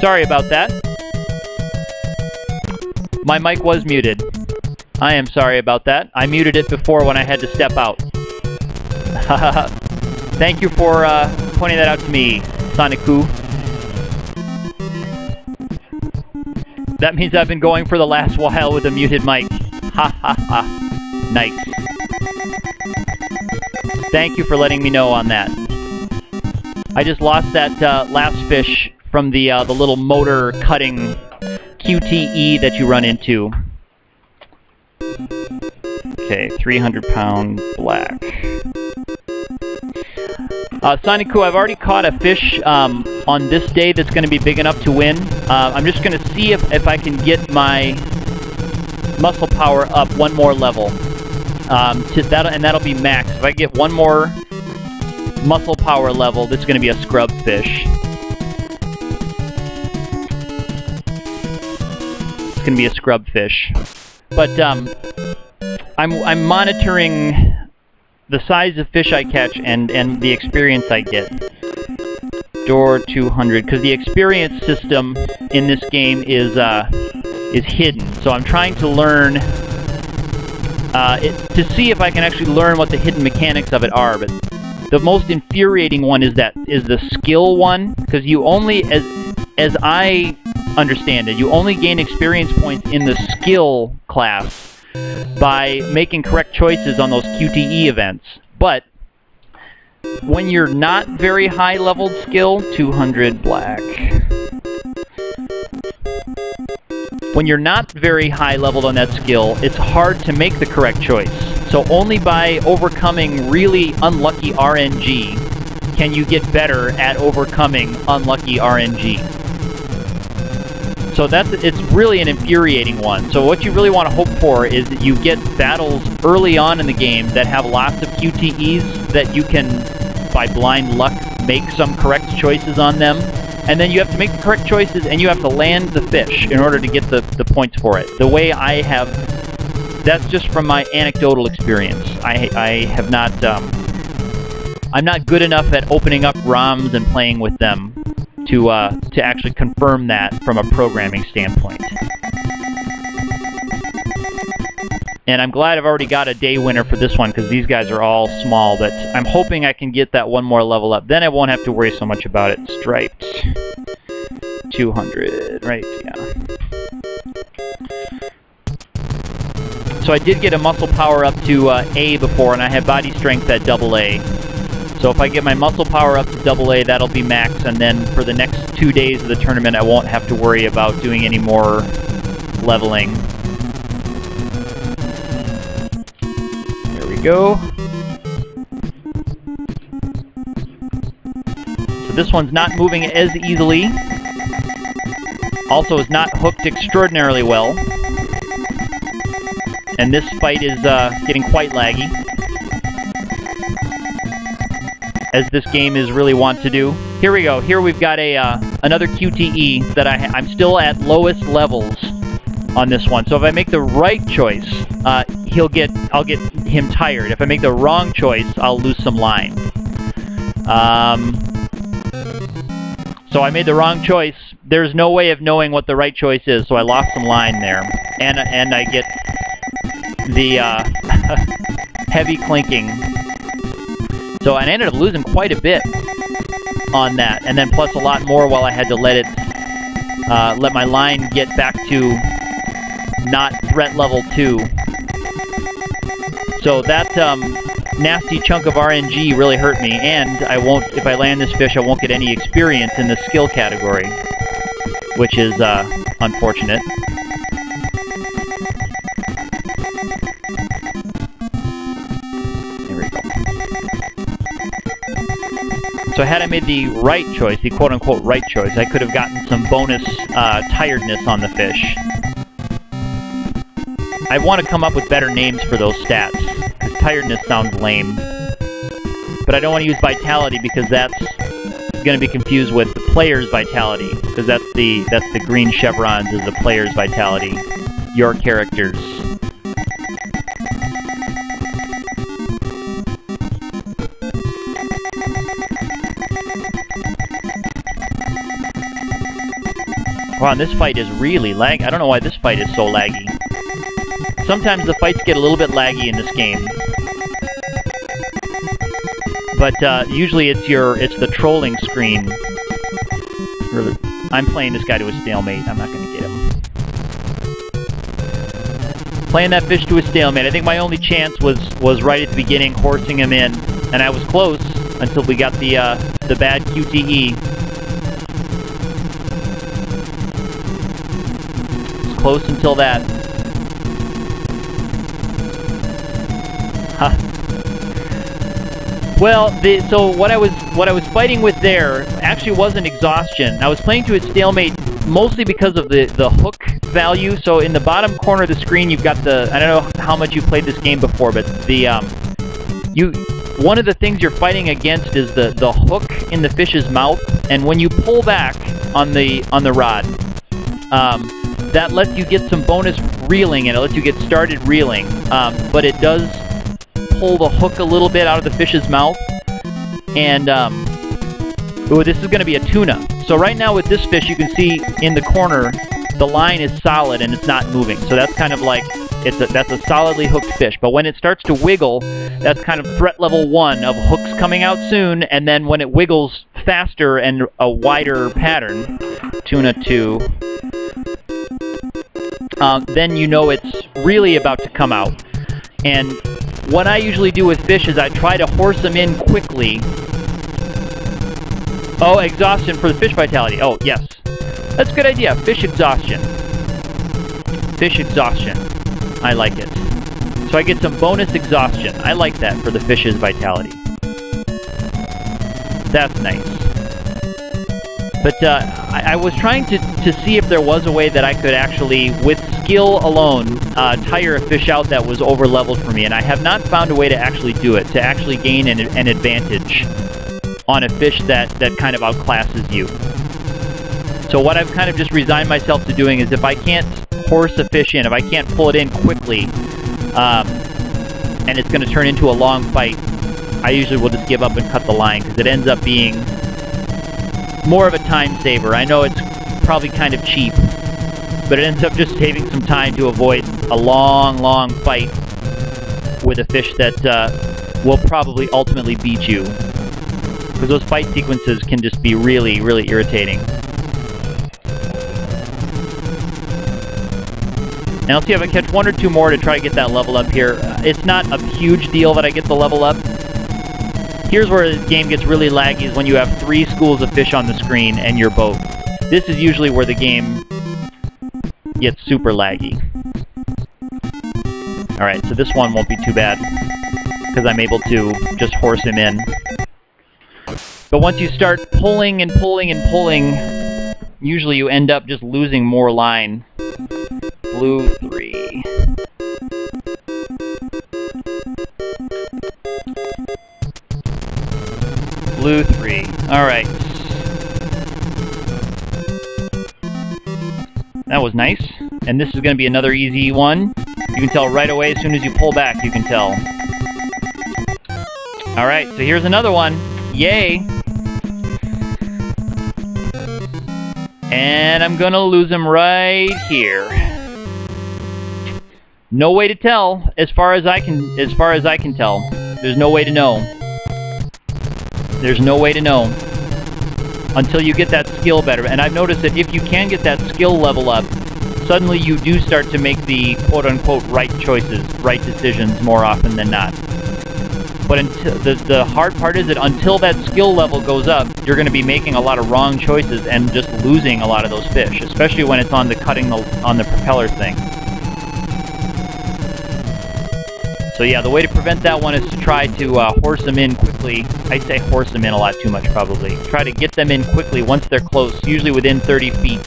Sorry about that. My mic was muted. I am sorry about that. I muted it before when I had to step out. Thank you for uh, pointing that out to me, Soniku. That means I've been going for the last while with a muted mic. Ha ha ha. Nice. Thank you for letting me know on that. I just lost that uh, last fish from the uh, the little motor cutting QTE that you run into. Okay, 300 pound black. Uh, Soniku, I've already caught a fish um, on this day that's going to be big enough to win. Uh, I'm just going to see if, if I can get my muscle power up one more level. Um, to that, and that'll be max. If I get one more muscle power level, this is going to be a scrub fish. To be a scrub fish. But um, I'm, I'm monitoring the size of fish I catch and, and the experience I get. Door 200, because the experience system in this game is uh, is hidden. So I'm trying to learn uh, it, to see if I can actually learn what the hidden mechanics of it are. But the most infuriating one is that is the skill one, because you only as as I understand it, you only gain experience points in the skill class by making correct choices on those QTE events. But when you're not very high leveled skill, 200 black. When you're not very high leveled on that skill, it's hard to make the correct choice. So only by overcoming really unlucky RNG can you get better at overcoming unlucky RNG. So that's it's really an infuriating one. So what you really want to hope for is that you get battles early on in the game that have lots of QTEs that you can, by blind luck, make some correct choices on them. And then you have to make the correct choices and you have to land the fish in order to get the, the points for it. The way I have... That's just from my anecdotal experience. I, I have not... Um, I'm not good enough at opening up ROMs and playing with them to, uh, to actually confirm that from a programming standpoint. And I'm glad I've already got a day winner for this one because these guys are all small, but I'm hoping I can get that one more level up. Then I won't have to worry so much about it. Striped. 200, right, yeah. So I did get a muscle power up to uh, A before, and I had body strength at double A. So if I get my muscle power up to double A, that'll be max, and then for the next two days of the tournament, I won't have to worry about doing any more leveling. There we go. So this one's not moving as easily. Also is not hooked extraordinarily well. And this fight is uh, getting quite laggy as this game is really want to do. Here we go. Here we've got a uh, another QTE that I I'm still at lowest levels on this one. So if I make the right choice, uh, he'll get I'll get him tired. If I make the wrong choice, I'll lose some line. Um, so I made the wrong choice. There's no way of knowing what the right choice is, so I lost some line there, and and I get the uh, heavy clinking so I ended up losing quite a bit on that, and then plus a lot more while I had to let it, uh, let my line get back to not threat level 2. So that um, nasty chunk of RNG really hurt me, and I won't, if I land this fish, I won't get any experience in the skill category, which is uh, unfortunate. So had I made the right choice, the quote-unquote right choice, I could have gotten some bonus uh, tiredness on the fish. I want to come up with better names for those stats, because tiredness sounds lame. But I don't want to use vitality because that's going to be confused with the player's vitality, because that's the that's the green chevrons is the player's vitality. Your character's Wow, this fight is really lag. I don't know why this fight is so laggy. Sometimes the fights get a little bit laggy in this game. But uh, usually it's your it's the trolling screen. I'm playing this guy to a stalemate. I'm not going to get him. Playing that fish to a stalemate. I think my only chance was was right at the beginning, horsing him in, and I was close until we got the uh, the bad QTE. Close until that. Huh. Well, the, so what I was what I was fighting with there actually wasn't exhaustion. I was playing to a stalemate mostly because of the the hook value. So in the bottom corner of the screen, you've got the I don't know how much you played this game before, but the um, you one of the things you're fighting against is the the hook in the fish's mouth, and when you pull back on the on the rod, um, that lets you get some bonus reeling and it lets you get started reeling. Um, but it does pull the hook a little bit out of the fish's mouth. And, um, ooh, this is going to be a tuna. So right now with this fish, you can see in the corner, the line is solid and it's not moving. So that's kind of like, it's a, that's a solidly hooked fish. But when it starts to wiggle, that's kind of threat level one of hooks coming out soon. And then when it wiggles faster and a wider pattern, tuna 2, um, then you know it's really about to come out. And what I usually do with fish is I try to horse them in quickly. Oh, exhaustion for the fish vitality. Oh, yes. That's a good idea. Fish exhaustion. Fish exhaustion. I like it. So I get some bonus exhaustion. I like that for the fish's vitality. That's nice. But uh, I, I, was trying to, to see if there was a way that I could actually, with skill alone, uh, tire a fish out that was over leveled for me, and I have not found a way to actually do it, to actually gain an, an advantage on a fish that, that kind of outclasses you. So what I've kind of just resigned myself to doing is if I can't horse a fish in, if I can't pull it in quickly, um, and it's going to turn into a long fight, I usually will just give up and cut the line, because it ends up being more of a time saver. I know it's probably kind of cheap, but it ends up just saving some time to avoid a long, long fight with a fish that uh, will probably ultimately beat you. Because those fight sequences can just be really, really irritating. And I'll see if I catch one or two more to try to get that level up here. It's not a huge deal that I get the level up. Here's where the game gets really laggy is when you have three schools of fish on the screen and your boat. This is usually where the game gets super laggy. Alright, so this one won't be too bad because I'm able to just horse him in. But once you start pulling and pulling and pulling, usually you end up just losing more line. Blue 3. Blue 3. Alright. That was nice. And this is going to be another easy one. You can tell right away as soon as you pull back, you can tell. Alright, so here's another one. Yay! And I'm gonna lose him right here. No way to tell, as far as I can as far as I can tell. There's no way to know. There's no way to know until you get that skill better. And I've noticed that if you can get that skill level up, suddenly you do start to make the quote-unquote right choices, right decisions more often than not. But until, the, the hard part is that until that skill level goes up, you're going to be making a lot of wrong choices and just losing a lot of those fish, especially when it's on the cutting the, on the propeller thing. So yeah, the way to prevent that one is to try to uh, horse them in quickly. I say horse them in a lot too much, probably. Try to get them in quickly once they're close, usually within 30 feet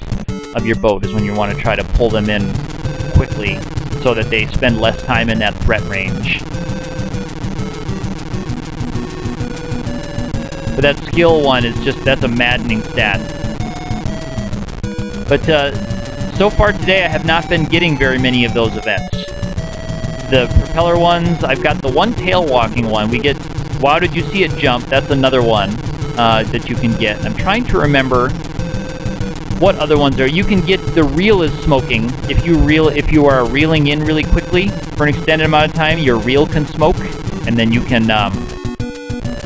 of your boat is when you want to try to pull them in quickly so that they spend less time in that threat range. But that skill one is just, that's a maddening stat. But uh, so far today I have not been getting very many of those events the propeller ones. I've got the one tail walking one. We get, wow, did you see it jump? That's another one uh, that you can get. I'm trying to remember what other ones are? You can get the reel is smoking. If you reel, if you are reeling in really quickly for an extended amount of time, your reel can smoke, and then you can um,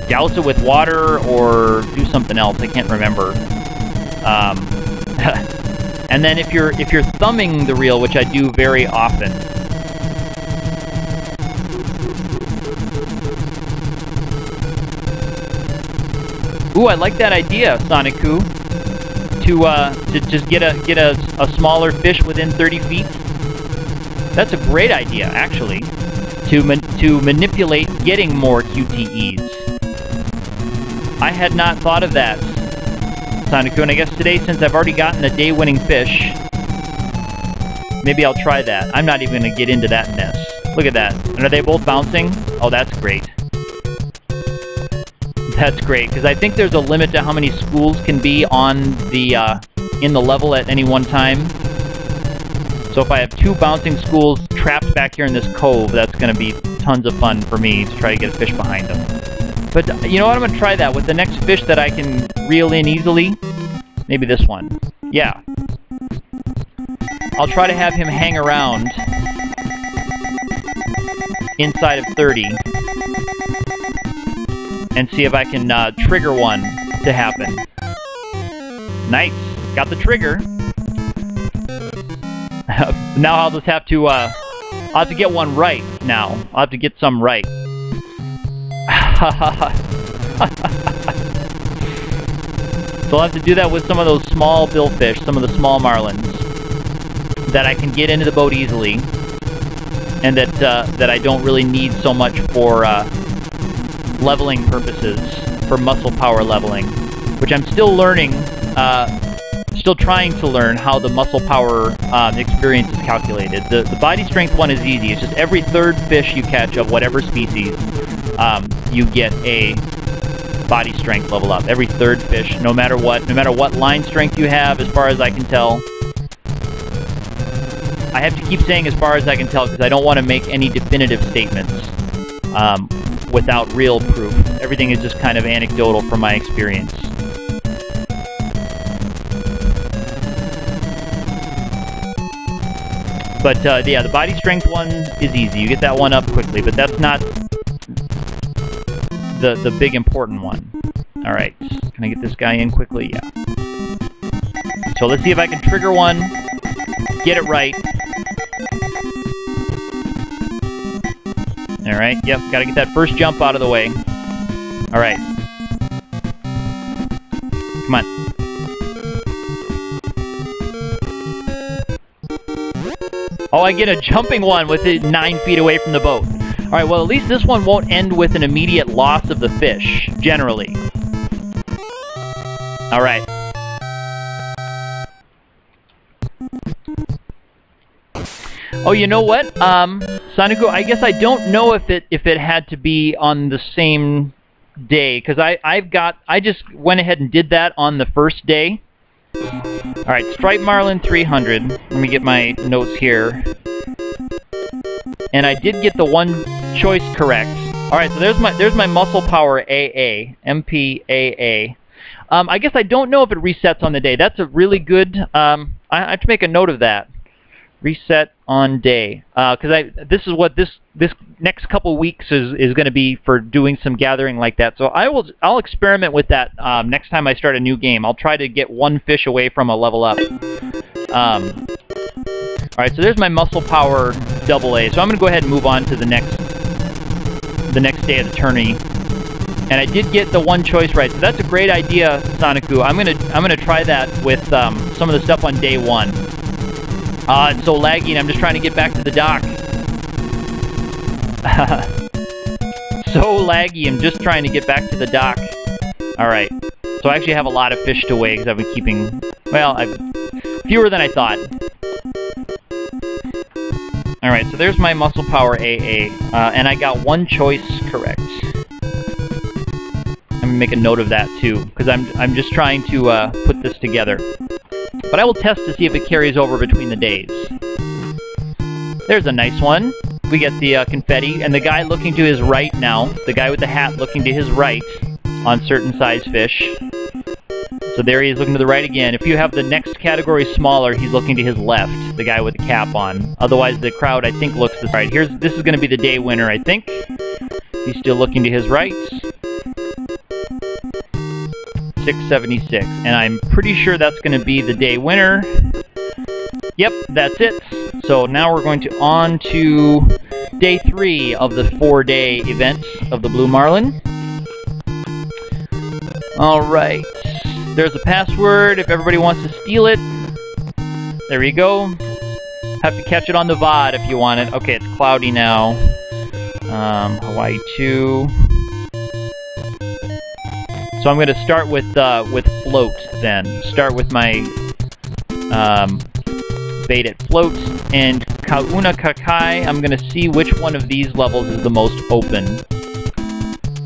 douse it with water or do something else. I can't remember. Um, and then if you're if you're thumbing the reel, which I do very often, Ooh, I like that idea, Sonicu. To uh, to just get a get a, a smaller fish within 30 feet. That's a great idea, actually. To man to manipulate getting more QTEs. I had not thought of that, Sonicu, and I guess today, since I've already gotten a day-winning fish, maybe I'll try that. I'm not even gonna get into that mess. Look at that. And are they both bouncing? Oh, that's great. That's great, because I think there's a limit to how many schools can be on the, uh, in the level at any one time. So if I have two bouncing schools trapped back here in this cove, that's going to be tons of fun for me to try to get a fish behind them. But you know what, I'm going to try that with the next fish that I can reel in easily. Maybe this one. Yeah. I'll try to have him hang around inside of 30 and see if I can uh, trigger one to happen. Nice. Got the trigger. now I'll just have to, uh, I'll have to get one right now. I'll have to get some right. so I'll have to do that with some of those small billfish, some of the small marlins, that I can get into the boat easily, and that, uh, that I don't really need so much for, uh, leveling purposes, for muscle power leveling, which I'm still learning, uh, still trying to learn how the muscle power um, experience is calculated. The, the body strength one is easy. It's just every third fish you catch of whatever species, um, you get a body strength level up. Every third fish, no matter what, no matter what line strength you have, as far as I can tell. I have to keep saying as far as I can tell because I don't want to make any definitive statements. Um, without real proof. Everything is just kind of anecdotal from my experience. But uh, yeah, the body strength one is easy. You get that one up quickly, but that's not the the big important one. All right, can I get this guy in quickly? Yeah. So let's see if I can trigger one, get it right, Alright, yep, gotta get that first jump out of the way. Alright. Come on. Oh, I get a jumping one with it nine feet away from the boat. Alright, well at least this one won't end with an immediate loss of the fish, generally. Alright. Oh, you know what? Um, Sonicu, I guess I don't know if it if it had to be on the same day because I I've got I just went ahead and did that on the first day. All right, Stripe Marlin 300. Let me get my notes here. And I did get the one choice correct. All right, so there's my there's my muscle power AA MPAA. Um, I guess I don't know if it resets on the day. That's a really good. Um, I, I have to make a note of that reset on day because uh, I this is what this this next couple weeks is is going to be for doing some gathering like that. So I will I'll experiment with that um, next time I start a new game. I'll try to get one fish away from a level up. Um, all right, so there's my muscle power double A. So I'm going to go ahead and move on to the next the next day of the tourney. And I did get the one choice right, so that's a great idea, Sonicu. I'm gonna I'm gonna try that with um, some of the stuff on day one. Uh, it's so laggy and I'm just trying to get back to the dock. so laggy, I'm just trying to get back to the dock. Alright. So I actually have a lot of fish to weigh because I've been keeping, well, I've, fewer than I thought. Alright, so there's my muscle power AA, uh, and I got one choice correct. Make a note of that too, because I'm, I'm just trying to uh, put this together. But I will test to see if it carries over between the days. There's a nice one. We get the uh, confetti, and the guy looking to his right now, the guy with the hat looking to his right on certain size fish. So there he is looking to the right again. If you have the next category smaller, he's looking to his left, the guy with the cap on. Otherwise, the crowd, I think, looks this right. Here's This is going to be the day winner, I think. He's still looking to his right. 676. And I'm pretty sure that's going to be the day winner. Yep, that's it. So now we're going to on to day three of the four-day event of the Blue Marlin. Alright. There's a password if everybody wants to steal it. There you go. Have to catch it on the VOD if you want it. Okay, it's cloudy now. Um, Hawaii 2. So I'm going to start with uh, with float then. Start with my um, bait at float and Kaunakakai. I'm going to see which one of these levels is the most open.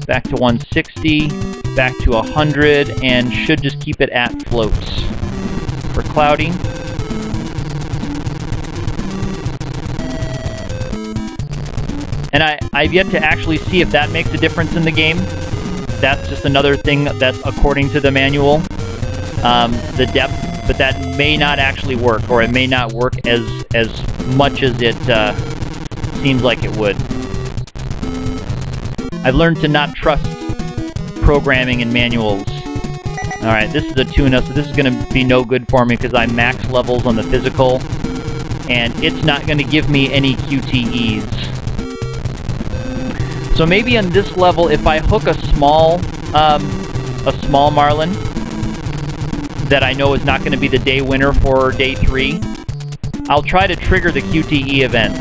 Back to 160, back to 100, and should just keep it at floats. For cloudy. And I, I've yet to actually see if that makes a difference in the game that's just another thing that's according to the manual, um, the depth, but that may not actually work, or it may not work as as much as it uh, seems like it would. I've learned to not trust programming and manuals. Alright, this is a tuna, so this is going to be no good for me because I'm max levels on the physical, and it's not going to give me any QTEs. So maybe on this level, if I hook a small, um, a small marlin that I know is not going to be the day winner for day three, I'll try to trigger the QTE events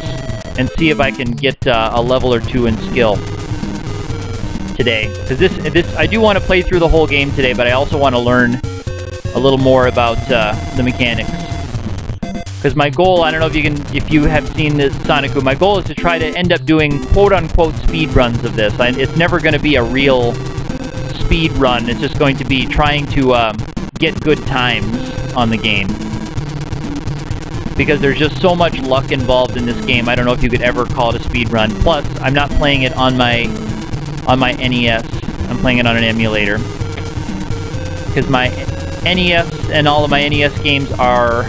and see if I can get uh, a level or two in skill today. Because this, this, I do want to play through the whole game today, but I also want to learn a little more about uh, the mechanics. Because my goal, I don't know if you can, if you have seen this Sonic my goal is to try to end up doing quote-unquote speed runs of this. I, it's never going to be a real speed run. It's just going to be trying to um, get good times on the game. Because there's just so much luck involved in this game, I don't know if you could ever call it a speed run. Plus, I'm not playing it on my on my NES. I'm playing it on an emulator. Because my NES and all of my NES games are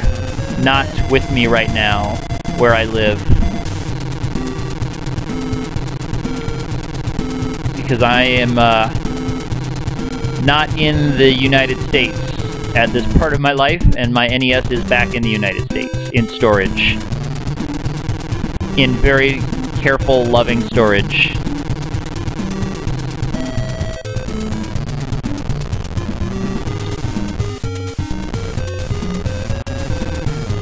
not with me right now where I live. Because I am uh, not in the United States at this part of my life, and my NES is back in the United States, in storage. In very careful, loving storage.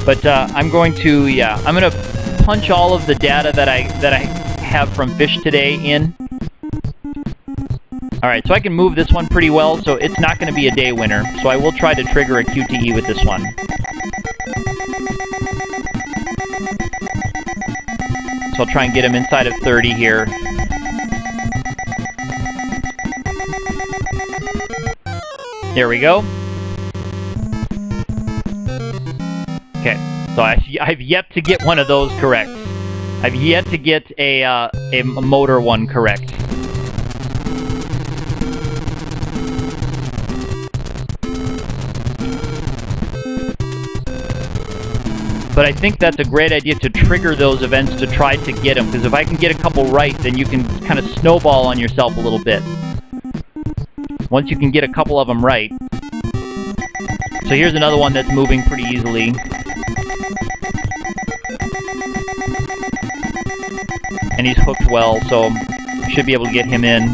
But uh, I'm going to, yeah, I'm going to punch all of the data that I that I have from fish today in. All right, so I can move this one pretty well, so it's not going to be a day winner. So I will try to trigger a QTE with this one. So I'll try and get him inside of 30 here. There we go. So I, have yet to get one of those correct. I've yet to get a, uh, a motor one correct. But I think that's a great idea to trigger those events to try to get them, because if I can get a couple right, then you can kind of snowball on yourself a little bit. Once you can get a couple of them right. So here's another one that's moving pretty easily. And he's hooked well, so should be able to get him in.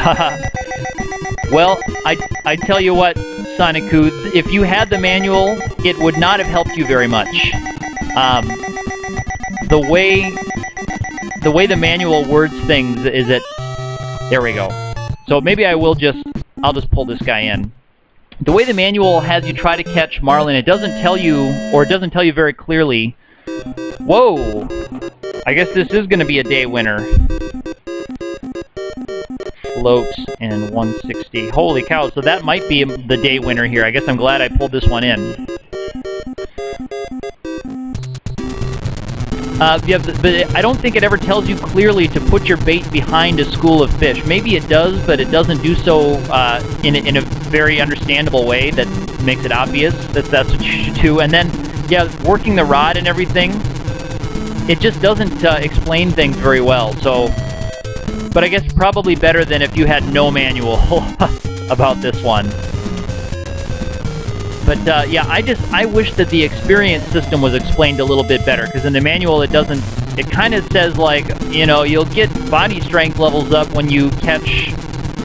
well, I, I tell you what, Sonicu, if you had the manual, it would not have helped you very much. Um, the way the way the manual words things is that there we go. So maybe I will just I'll just pull this guy in the way the manual has you try to catch marlin, it doesn't tell you, or it doesn't tell you very clearly, whoa, I guess this is going to be a day winner. Floats and 160. Holy cow, so that might be the day winner here. I guess I'm glad I pulled this one in. Uh, but I don't think it ever tells you clearly to put your bait behind a school of fish. Maybe it does, but it doesn't do so uh, in, a, in a very understandable way that makes it obvious that that's what you should do. And then, yeah, working the rod and everything, it just doesn't uh, explain things very well. So, but I guess probably better than if you had no manual about this one. But uh, yeah, I just I wish that the experience system was explained a little bit better because in the manual it doesn't. It kind of says like you know you'll get body strength levels up when you catch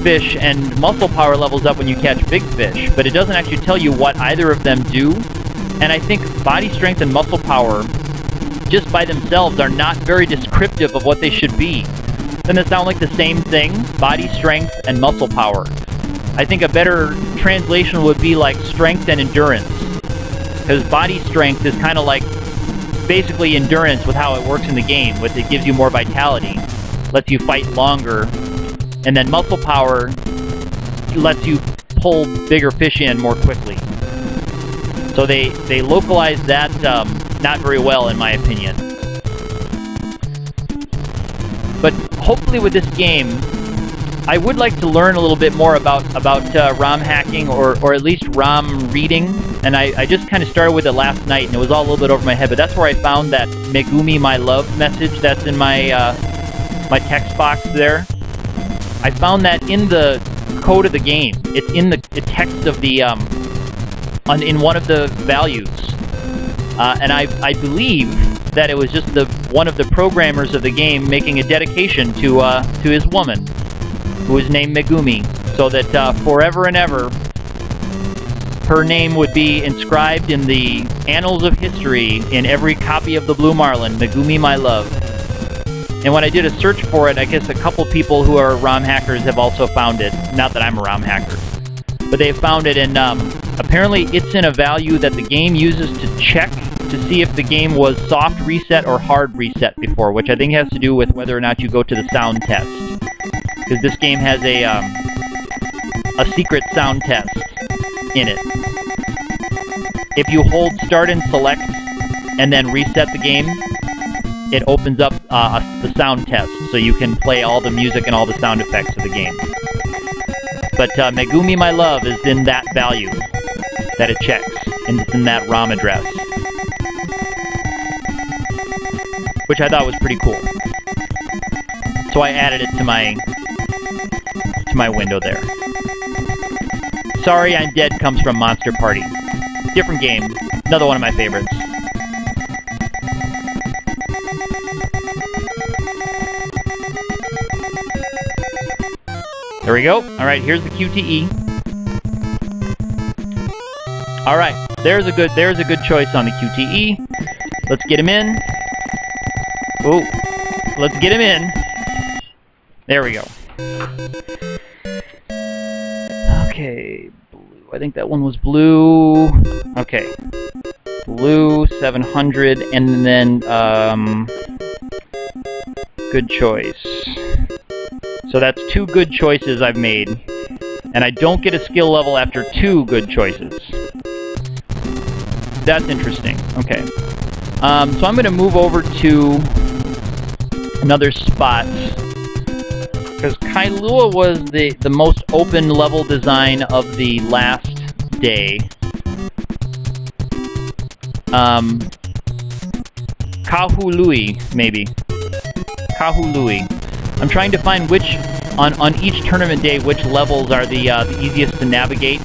fish and muscle power levels up when you catch big fish, but it doesn't actually tell you what either of them do. And I think body strength and muscle power, just by themselves, are not very descriptive of what they should be. Doesn't it sound like the same thing? Body strength and muscle power. I think a better translation would be like strength and endurance. Because body strength is kind of like basically endurance with how it works in the game, with it gives you more vitality, lets you fight longer, and then muscle power lets you pull bigger fish in more quickly. So they, they localize that um, not very well, in my opinion. But hopefully with this game, I would like to learn a little bit more about about uh, ROM hacking or, or at least ROM reading. And I, I just kind of started with it last night, and it was all a little bit over my head. But that's where I found that Megumi My Love message that's in my uh, my text box there. I found that in the code of the game. It's in the, the text of the um, on, in one of the values. Uh, and I, I believe that it was just the one of the programmers of the game making a dedication to uh, to his woman who is named Megumi, so that uh, forever and ever her name would be inscribed in the annals of history in every copy of the Blue Marlin, Megumi My Love. And when I did a search for it, I guess a couple people who are ROM hackers have also found it. Not that I'm a ROM hacker. But they found it, and um, apparently it's in a value that the game uses to check to see if the game was soft reset or hard reset before, which I think has to do with whether or not you go to the sound test because this game has a um, a secret sound test in it. If you hold start and select and then reset the game, it opens up uh, the sound test, so you can play all the music and all the sound effects of the game. But uh, Megumi My Love is in that value that it checks, and it's in that ROM address. Which I thought was pretty cool. So I added it to my my window there. Sorry I'm Dead comes from Monster Party. Different game. Another one of my favorites. There we go. Alright, here's the QTE. Alright, there's a good there's a good choice on the QTE. Let's get him in. Oh, let's get him in. There we go. I think that one was blue. Okay. Blue, 700, and then, um, good choice. So that's two good choices I've made. And I don't get a skill level after two good choices. That's interesting. Okay. Um, so I'm going to move over to another spot because Kailua was the, the most open level design of the last day. Um, Kahului, maybe. Kahului. I'm trying to find which, on, on each tournament day, which levels are the, uh, the easiest to navigate.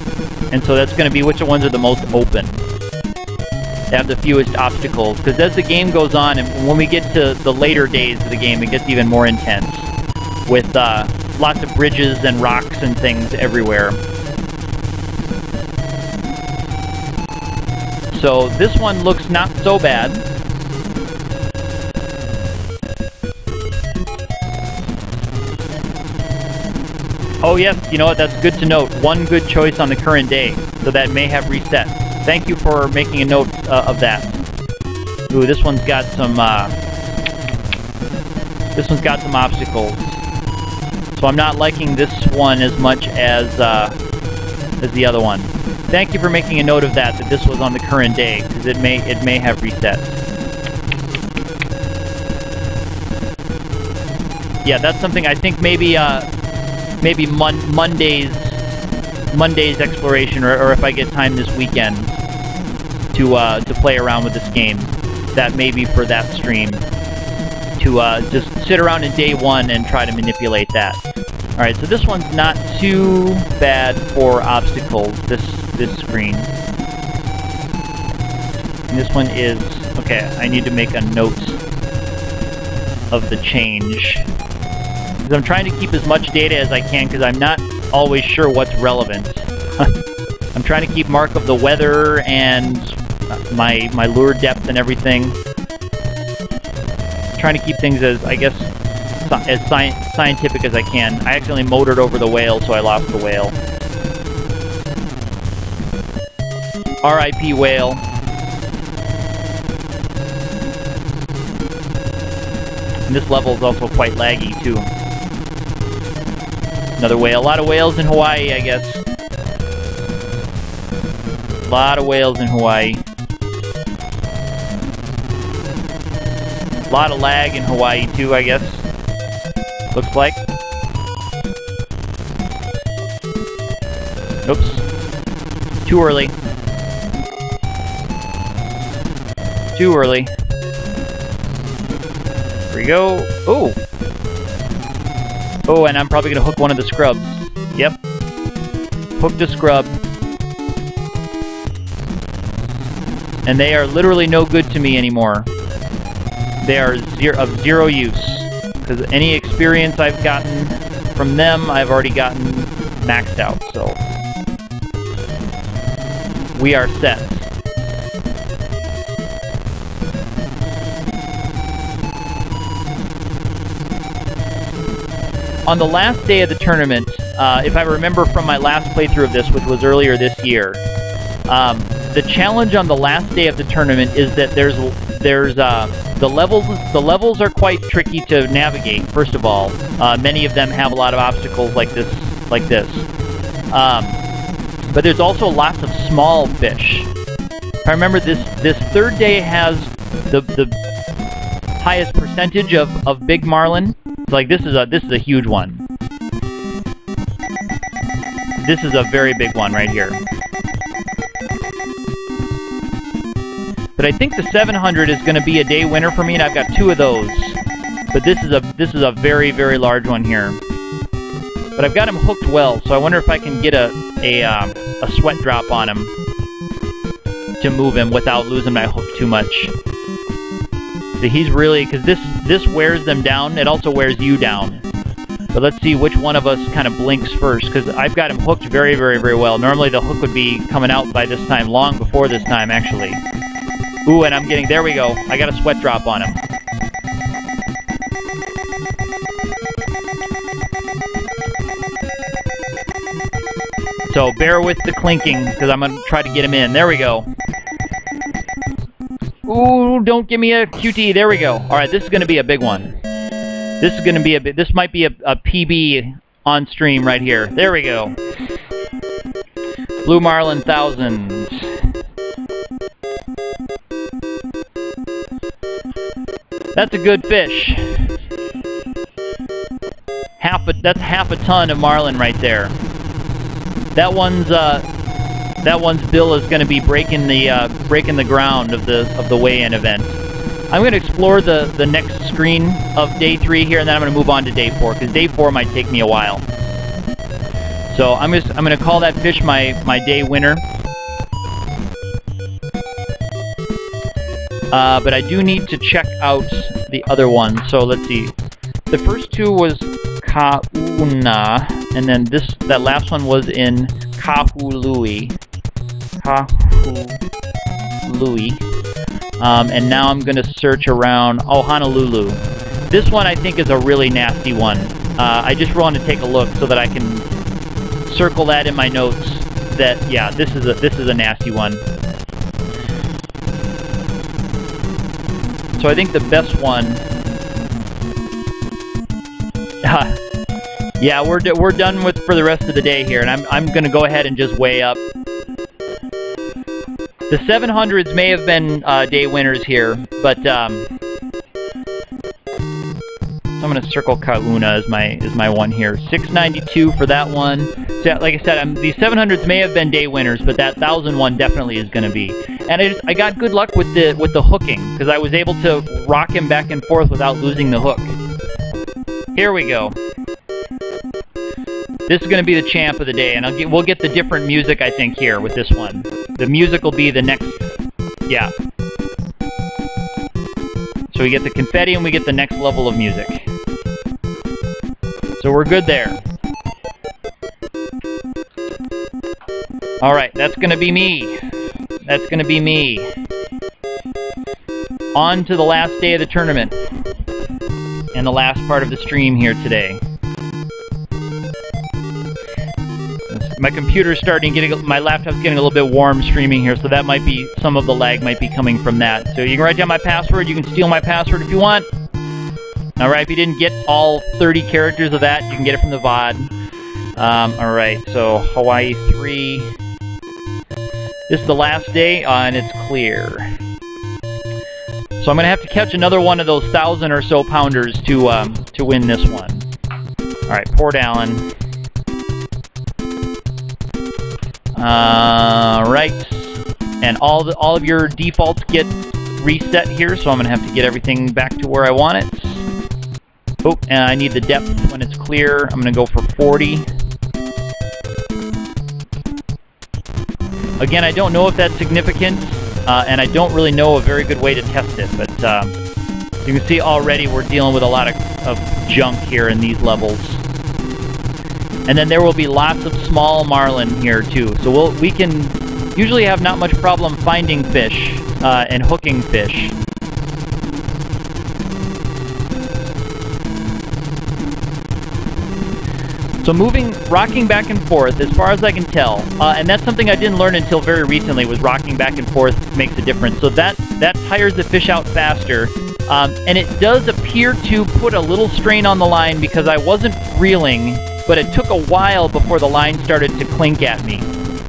And so that's going to be which ones are the most open. They have the fewest obstacles. Because as the game goes on, and when we get to the later days of the game, it gets even more intense with uh, lots of bridges and rocks and things everywhere. So this one looks not so bad. Oh yes, you know what, that's good to note. One good choice on the current day, so that may have reset. Thank you for making a note uh, of that. Ooh, this one's got some, uh, this one's got some obstacles. So I'm not liking this one as much as, uh, as the other one. Thank you for making a note of that, that this was on the current day, because it may, it may have reset. yeah, that's something I think maybe uh, maybe mon Monday's Monday's exploration, or, or if I get time this weekend to uh, to play around with this game, that maybe for that stream to uh, just sit around in day one and try to manipulate that. All right, so this one's not too bad for obstacles. This this screen. And this one is okay. I need to make a note of the change. Because I'm trying to keep as much data as I can because I'm not always sure what's relevant. I'm trying to keep mark of the weather and my my lure depth and everything. I'm trying to keep things as, I guess, as sci scientific as I can. I accidentally motored over the whale, so I lost the whale. R.I.P. whale. And this level is also quite laggy, too. Another whale. A lot of whales in Hawaii, I guess. A lot of whales in Hawaii. A lot of lag in Hawaii, too, I guess. Looks like. Oops. Too early. Too early. Here we go. Oh! Oh, and I'm probably to hook one of the scrubs. Yep. Hooked a scrub. And they are literally no good to me anymore. They are zero, of zero use. Because any experience I've gotten from them, I've already gotten maxed out, so... We are set. on the last day of the tournament, uh, if I remember from my last playthrough of this, which was earlier this year, um, the challenge on the last day of the tournament is that there's there's uh, the levels the levels are quite tricky to navigate. First of all, uh, many of them have a lot of obstacles like this like this, um, but there's also lots of small fish. If I remember this this third day has the the highest percentage of, of big marlin It's like this is a this is a huge one. This is a very big one right here. But I think the 700 is going to be a day winner for me, and I've got two of those. But this is a this is a very very large one here. But I've got him hooked well, so I wonder if I can get a a um, a sweat drop on him to move him without losing my hook too much he's really because this this wears them down. It also wears you down. But let's see which one of us kind of blinks first, because I've got him hooked very, very, very well. Normally the hook would be coming out by this time, long before this time, actually. Ooh, and I'm getting, there we go. I got a sweat drop on him. So bear with the clinking, because I'm going to try to get him in. There we go. Ooh, don't give me a QT. There we go. All right, this is going to be a big one. This is going to be a bit. This might be a, a PB on stream right here. There we go. Blue Marlin Thousands. That's a good fish. Half a, that's half a ton of marlin right there. That one's uh, that one's bill is going to be breaking the uh, breaking the ground of the of the weigh-in event. I'm going to explore the the next screen of day three here, and then I'm going to move on to day four because day four might take me a while. So I'm just I'm going to call that fish my my day winner. Uh, but I do need to check out the other one. So let's see. The first two was Kauna, and then this that last one was in Kahului. Louis. Um, and now I'm going to search around, oh, Honolulu. This one I think is a really nasty one. Uh, I just want to take a look so that I can circle that in my notes that, yeah, this is a, this is a nasty one. So I think the best one... yeah, we're, we're done with for the rest of the day here, and I'm, I'm going to go ahead and just weigh up. The 700s may have been uh, day winners here, but um, I'm going to circle Kauna as my as my one here. 692 for that one. So, like I said, I'm, these 700s may have been day winners, but that 1001 definitely is going to be. And I, just, I got good luck with the with the hooking because I was able to rock him back and forth without losing the hook. Here we go. This is going to be the champ of the day, and get, we'll get the different music, I think, here with this one. The music will be the next... Yeah. So we get the confetti, and we get the next level of music. So we're good there. Alright, that's to be me. That's to be me. On to the last day of the tournament. And the last part of the stream here today. My computer's starting getting, my laptop's getting a little bit warm streaming here, so that might be, some of the lag might be coming from that. So you can write down my password, you can steal my password if you want. Alright, if you didn't get all 30 characters of that, you can get it from the VOD. Um, Alright, so Hawaii 3. This is the last day, uh, and it's clear. So I'm going to have to catch another one of those thousand or so pounders to, um, to win this one. Alright, Port Allen. Uh, right. And all the all of your defaults get reset here, so I'm going to have to get everything back to where I want it. Oh, and I need the depth when it's clear. I'm going to go for 40. Again, I don't know if that's significant, uh, and I don't really know a very good way to test it, but um, you can see already we're dealing with a lot of, of junk here in these levels. And then there will be lots of small marlin here too. So we'll, we can usually have not much problem finding fish uh, and hooking fish. So moving, rocking back and forth, as far as I can tell, uh, and that's something I didn't learn until very recently, was rocking back and forth makes a difference. So that, that tires the fish out faster, um, and it does appear to put a little strain on the line because I wasn't reeling but it took a while before the line started to clink at me.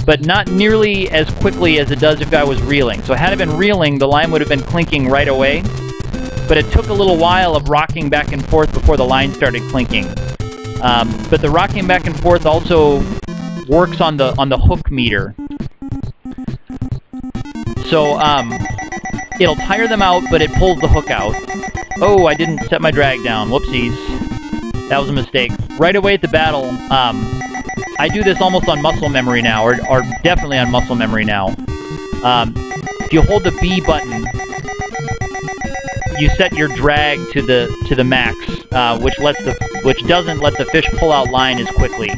But not nearly as quickly as it does if I was reeling. So had I been reeling, the line would have been clinking right away. But it took a little while of rocking back and forth before the line started clinking. Um, but the rocking back and forth also works on the on the hook meter. So um, it'll tire them out, but it pulls the hook out. Oh, I didn't set my drag down. Whoopsies. That was a mistake. Right away at the battle, um, I do this almost on muscle memory now, or, or definitely on muscle memory now. Um, if you hold the B button, you set your drag to the to the max, uh, which lets the which doesn't let the fish pull out line as quickly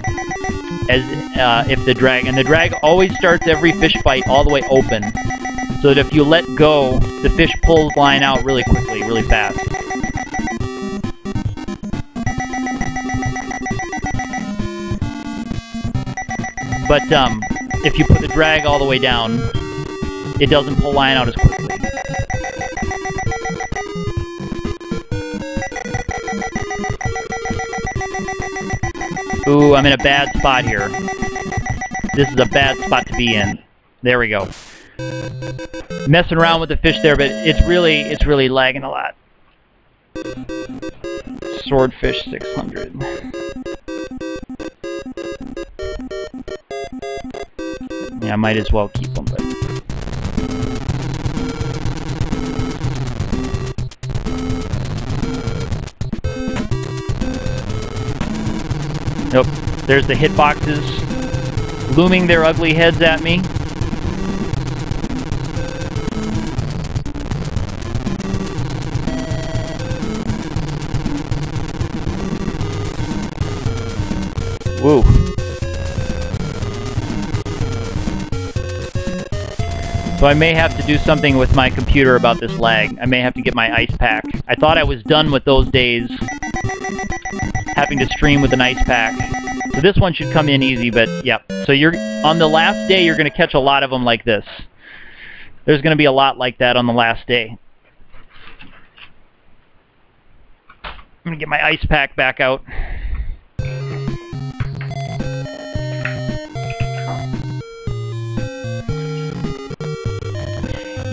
as uh, if the drag and the drag always starts every fish bite all the way open, so that if you let go, the fish pulls line out really quickly, really fast. But um, if you put the drag all the way down, it doesn't pull line out as quickly. Ooh, I'm in a bad spot here. This is a bad spot to be in. There we go. Messing around with the fish there, but it's really, it's really lagging a lot. Swordfish 600. Yeah, I might as well keep them, but... Nope. There's the hitboxes looming their ugly heads at me. Woo. So I may have to do something with my computer about this lag. I may have to get my ice pack. I thought I was done with those days having to stream with an ice pack. So this one should come in easy, but yeah. So you're on the last day, you're going to catch a lot of them like this. There's going to be a lot like that on the last day. I'm going to get my ice pack back out.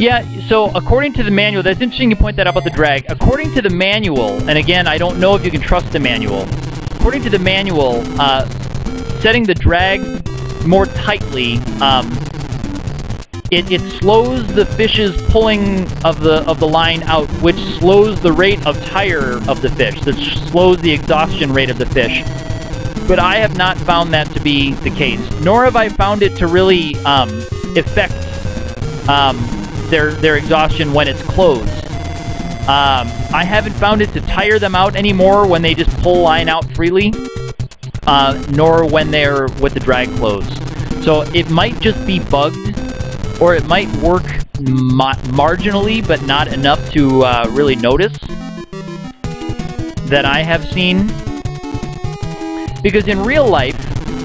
Yeah, so according to the manual, that's interesting you point that out about the drag. According to the manual, and again, I don't know if you can trust the manual. According to the manual, uh, setting the drag more tightly, um, it, it slows the fish's pulling of the of the line out, which slows the rate of tire of the fish. That slows the exhaustion rate of the fish. But I have not found that to be the case, nor have I found it to really um, affect um, their their exhaustion when it's closed. Um, I haven't found it to tire them out anymore when they just pull line out freely, uh, nor when they're with the drag closed. So it might just be bugged, or it might work ma marginally, but not enough to uh, really notice that I have seen. Because in real life,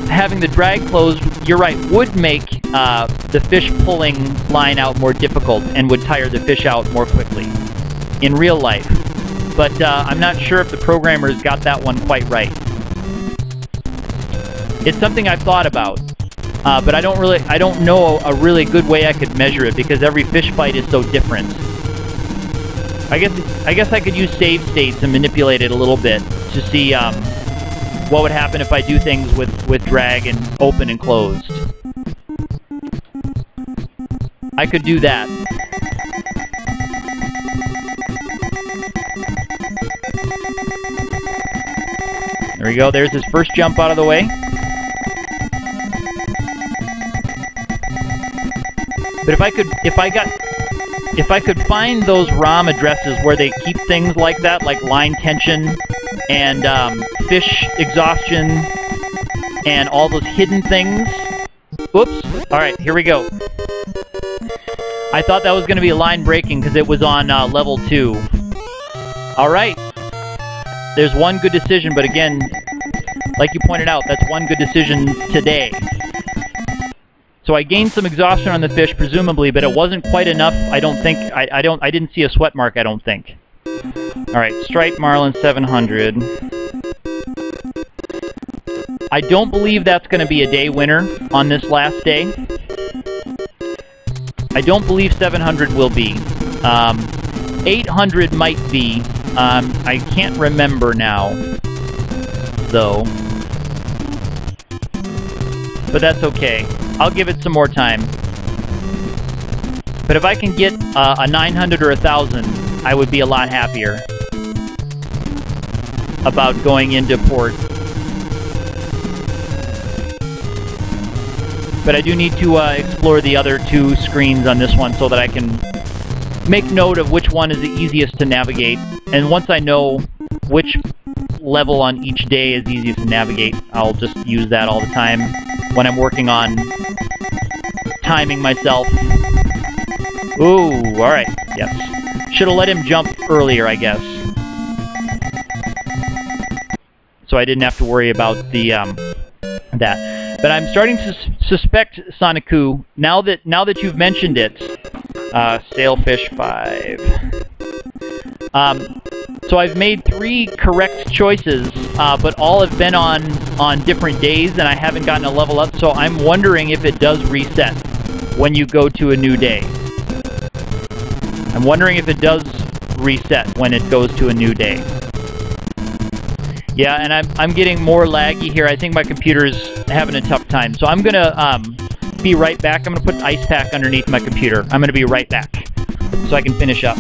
having the drag closed, you're right, would make uh, the fish pulling line out more difficult and would tire the fish out more quickly in real life. But uh, I'm not sure if the programmers got that one quite right. It's something I've thought about, uh, but I don't really, I don't know a really good way I could measure it because every fish fight is so different. I guess, I guess I could use save states and manipulate it a little bit to see um, what would happen if I do things with, with drag and open and closed. I could do that. There we go, there's his first jump out of the way. But if I could, if I got, if I could find those ROM addresses where they keep things like that, like line tension and um, fish exhaustion and all those hidden things. Oops. All right, here we go. I thought that was going to be a line breaking because it was on uh, level 2. All right. There's one good decision, but again, like you pointed out, that's one good decision today. So I gained some exhaustion on the fish, presumably, but it wasn't quite enough. I don't think, I, I don't, I didn't see a sweat mark, I don't think. Alright, Striped Marlin 700. I don't believe that's going to be a day winner on this last day. I don't believe 700 will be. Um, 800 might be. Um, I can't remember now, though. But that's okay. I'll give it some more time. But if I can get uh, a 900 or a 1000, I would be a lot happier about going into port But I do need to uh, explore the other two screens on this one so that I can make note of which one is the easiest to navigate. And once I know which level on each day is easiest to navigate, I'll just use that all the time when I'm working on timing myself. Ooh, alright, yes. Should have let him jump earlier, I guess. So I didn't have to worry about the, um, that. But I'm starting to suspect Soniku now that now that you've mentioned it. Uh, Sailfish five. Um, so I've made three correct choices, uh, but all have been on on different days, and I haven't gotten a level up. So I'm wondering if it does reset when you go to a new day. I'm wondering if it does reset when it goes to a new day. Yeah, and I'm, I'm getting more laggy here. I think my computer's having a tough time. So I'm going to um, be right back. I'm going to put an ice pack underneath my computer. I'm going to be right back so I can finish up.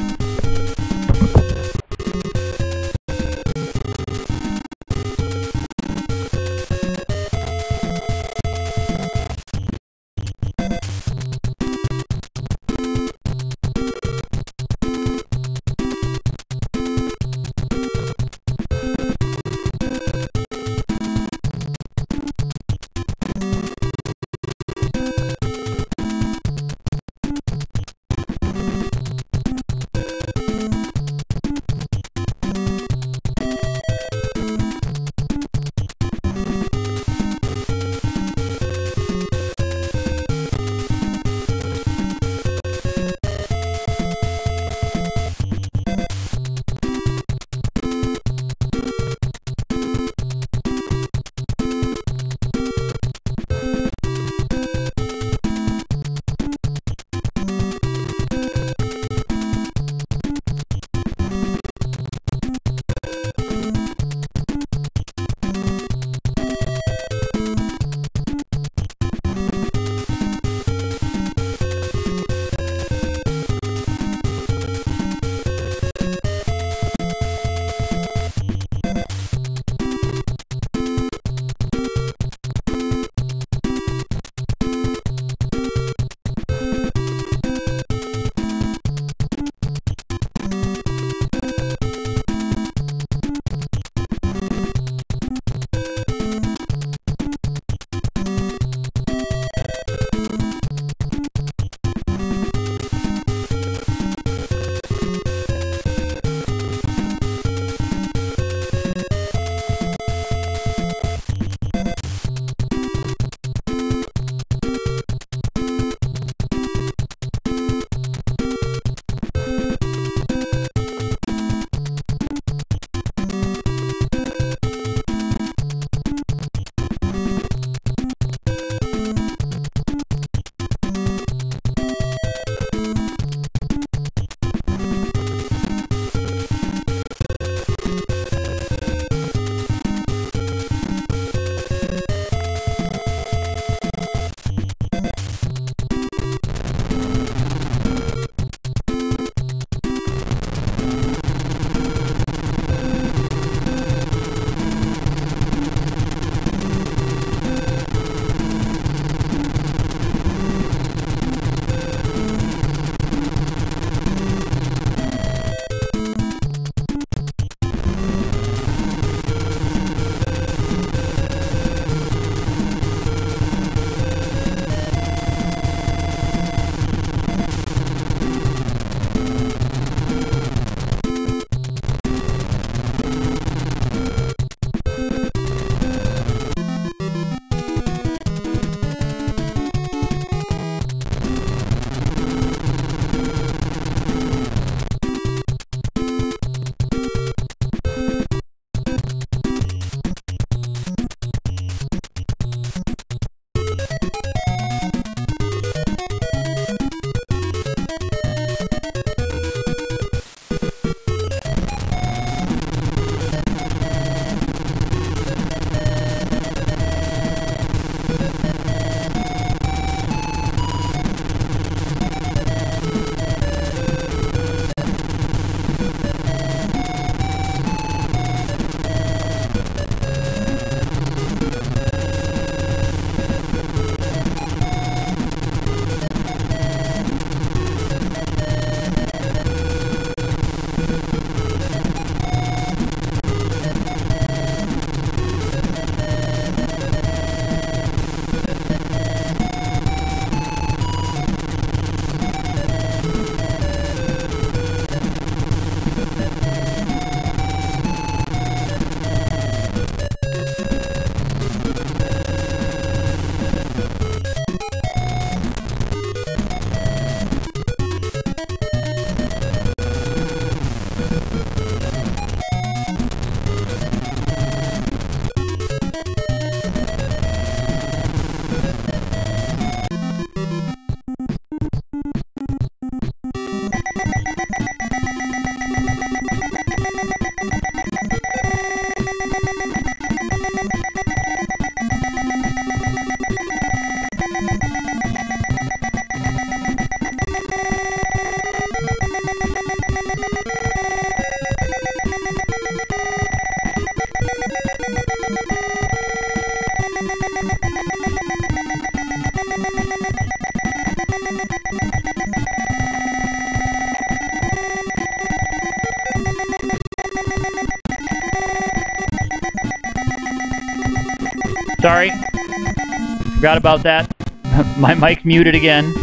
Forgot about that. My mic's muted again.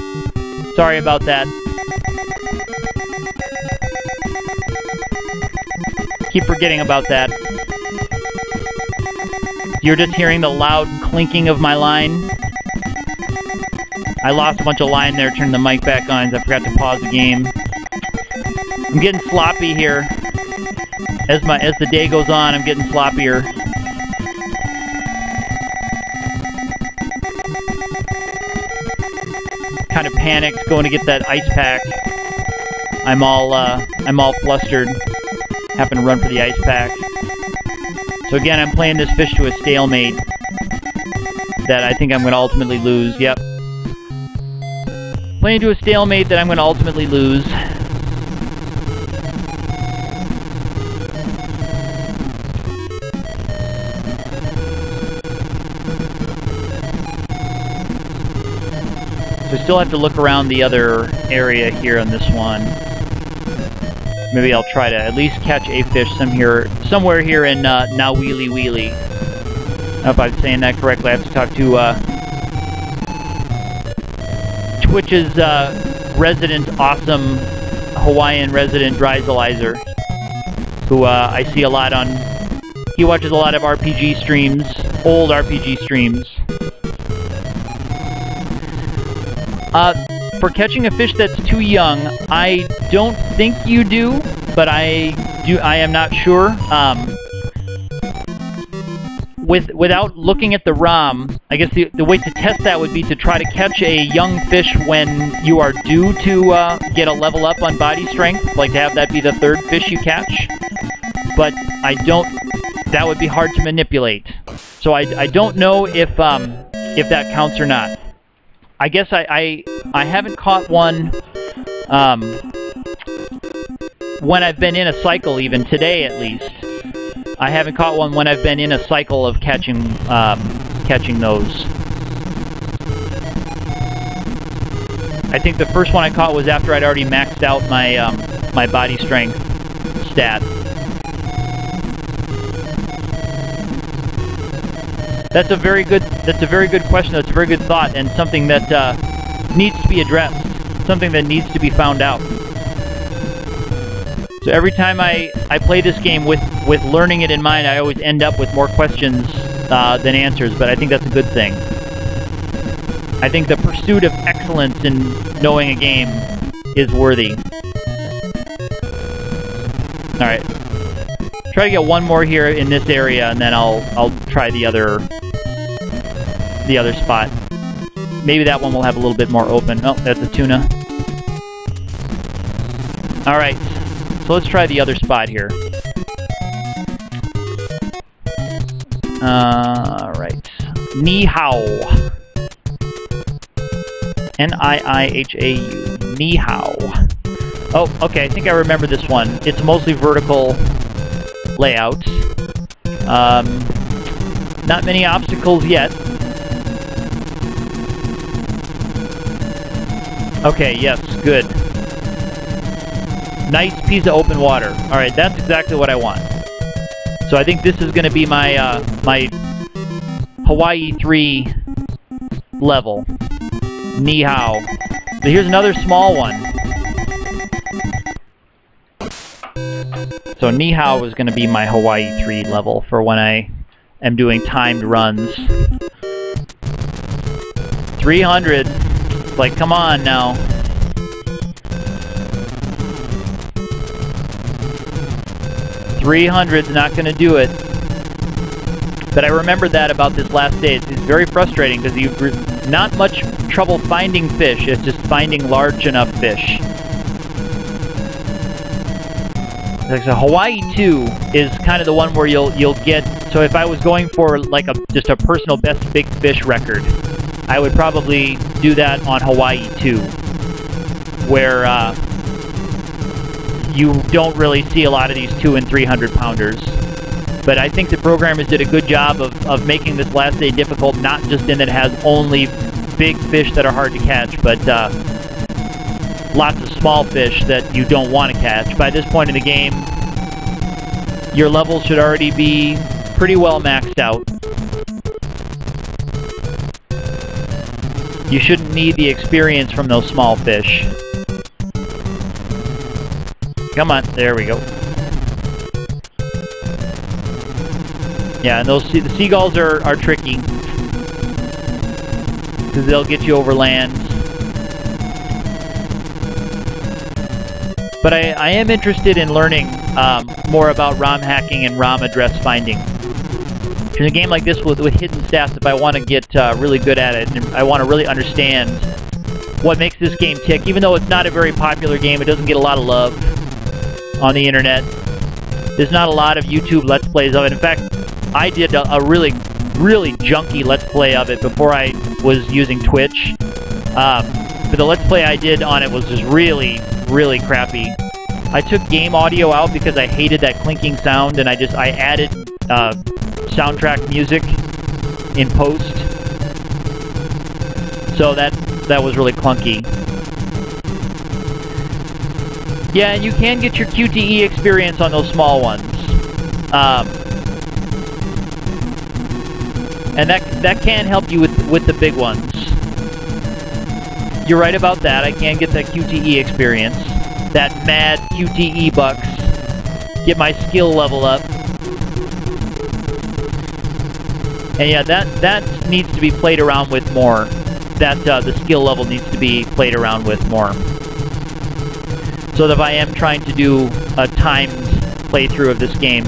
Sorry about that. Keep forgetting about that. You're just hearing the loud clinking of my line. I lost a bunch of line there, turned the mic back on, I forgot to pause the game. I'm getting sloppy here. As my as the day goes on, I'm getting sloppier. Panicked going to get that ice pack. I'm all uh, I'm all flustered. Happen to run for the ice pack. So again, I'm playing this fish to a stalemate that I think I'm going to ultimately lose. Yep. Playing to a stalemate that I'm going to ultimately lose. Still have to look around the other area here on this one. Maybe I'll try to at least catch a fish some here, somewhere here in uh, Nawiliwili. I if I'm saying that correctly. I have to talk to uh, Twitch's uh, resident, awesome Hawaiian resident Dryzalizer, who uh, I see a lot on. He watches a lot of RPG streams, old RPG streams. Uh, for catching a fish that's too young, I don't think you do, but I do. I am not sure. Um, with without looking at the ROM, I guess the, the way to test that would be to try to catch a young fish when you are due to uh, get a level up on body strength, like to have that be the third fish you catch. But I don't. That would be hard to manipulate. So I, I don't know if um, if that counts or not. I guess I, I, I haven't caught one um, when I've been in a cycle, even today at least. I haven't caught one when I've been in a cycle of catching um, catching those. I think the first one I caught was after I'd already maxed out my um, my body strength stat. That's a very good. That's a very good question. That's a very good thought, and something that uh, needs to be addressed. Something that needs to be found out. So every time I, I play this game with, with learning it in mind, I always end up with more questions uh, than answers, but I think that's a good thing. I think the pursuit of excellence in knowing a game is worthy. Alright. Try to get one more here in this area, and then I'll I'll try the other the other spot. Maybe that one will have a little bit more open. Oh, that's a tuna. Alright, so let's try the other spot here. Alright. Niihau. N-I-I-H-A-U. Niihau. Oh, okay, I think I remember this one. It's mostly vertical layout. Um, not many obstacles yet. Okay, yes, good. Nice piece of open water. Alright, that's exactly what I want. So I think this is going to be my, uh, my Hawaii 3 level. Niihau. But here's another small one. So Niihau is going to be my Hawaii 3 level for when I am doing timed runs. 300. Like, come on now. Three hundred's not going to do it. But I remember that about this last day. It's, it's very frustrating because you've not much trouble finding fish. It's just finding large enough fish. So Hawaii 2 is kind of the one where you'll you'll get. So if I was going for like a just a personal best big fish record, I would probably do that on Hawaii too, where uh, you don't really see a lot of these two and 300 pounders. But I think the programmers did a good job of, of making this last day difficult, not just in that it has only big fish that are hard to catch, but uh, lots of small fish that you don't want to catch. By this point in the game, your levels should already be pretty well maxed out. You shouldn't need the experience from those small fish. Come on, there we go. Yeah, and those the seagulls are, are tricky. Because they'll get you over land. But I, I am interested in learning um, more about ROM hacking and ROM address finding. In a game like this with, with hidden stats, if I want to get uh, really good at it, and I want to really understand what makes this game tick, even though it's not a very popular game, it doesn't get a lot of love on the internet. There's not a lot of YouTube Let's Plays of it. In fact, I did a, a really, really junky Let's Play of it before I was using Twitch. Um, but the Let's Play I did on it was just really, really crappy. I took game audio out because I hated that clinking sound, and I just I added uh, soundtrack music in post. So that that was really clunky. Yeah, and you can get your QTE experience on those small ones. Um, and that that can help you with with the big ones. You're right about that. I can get that QTE experience that mad QTE bucks, get my skill level up. And yeah, that, that needs to be played around with more. That uh, the skill level needs to be played around with more. So that if I am trying to do a timed playthrough of this game,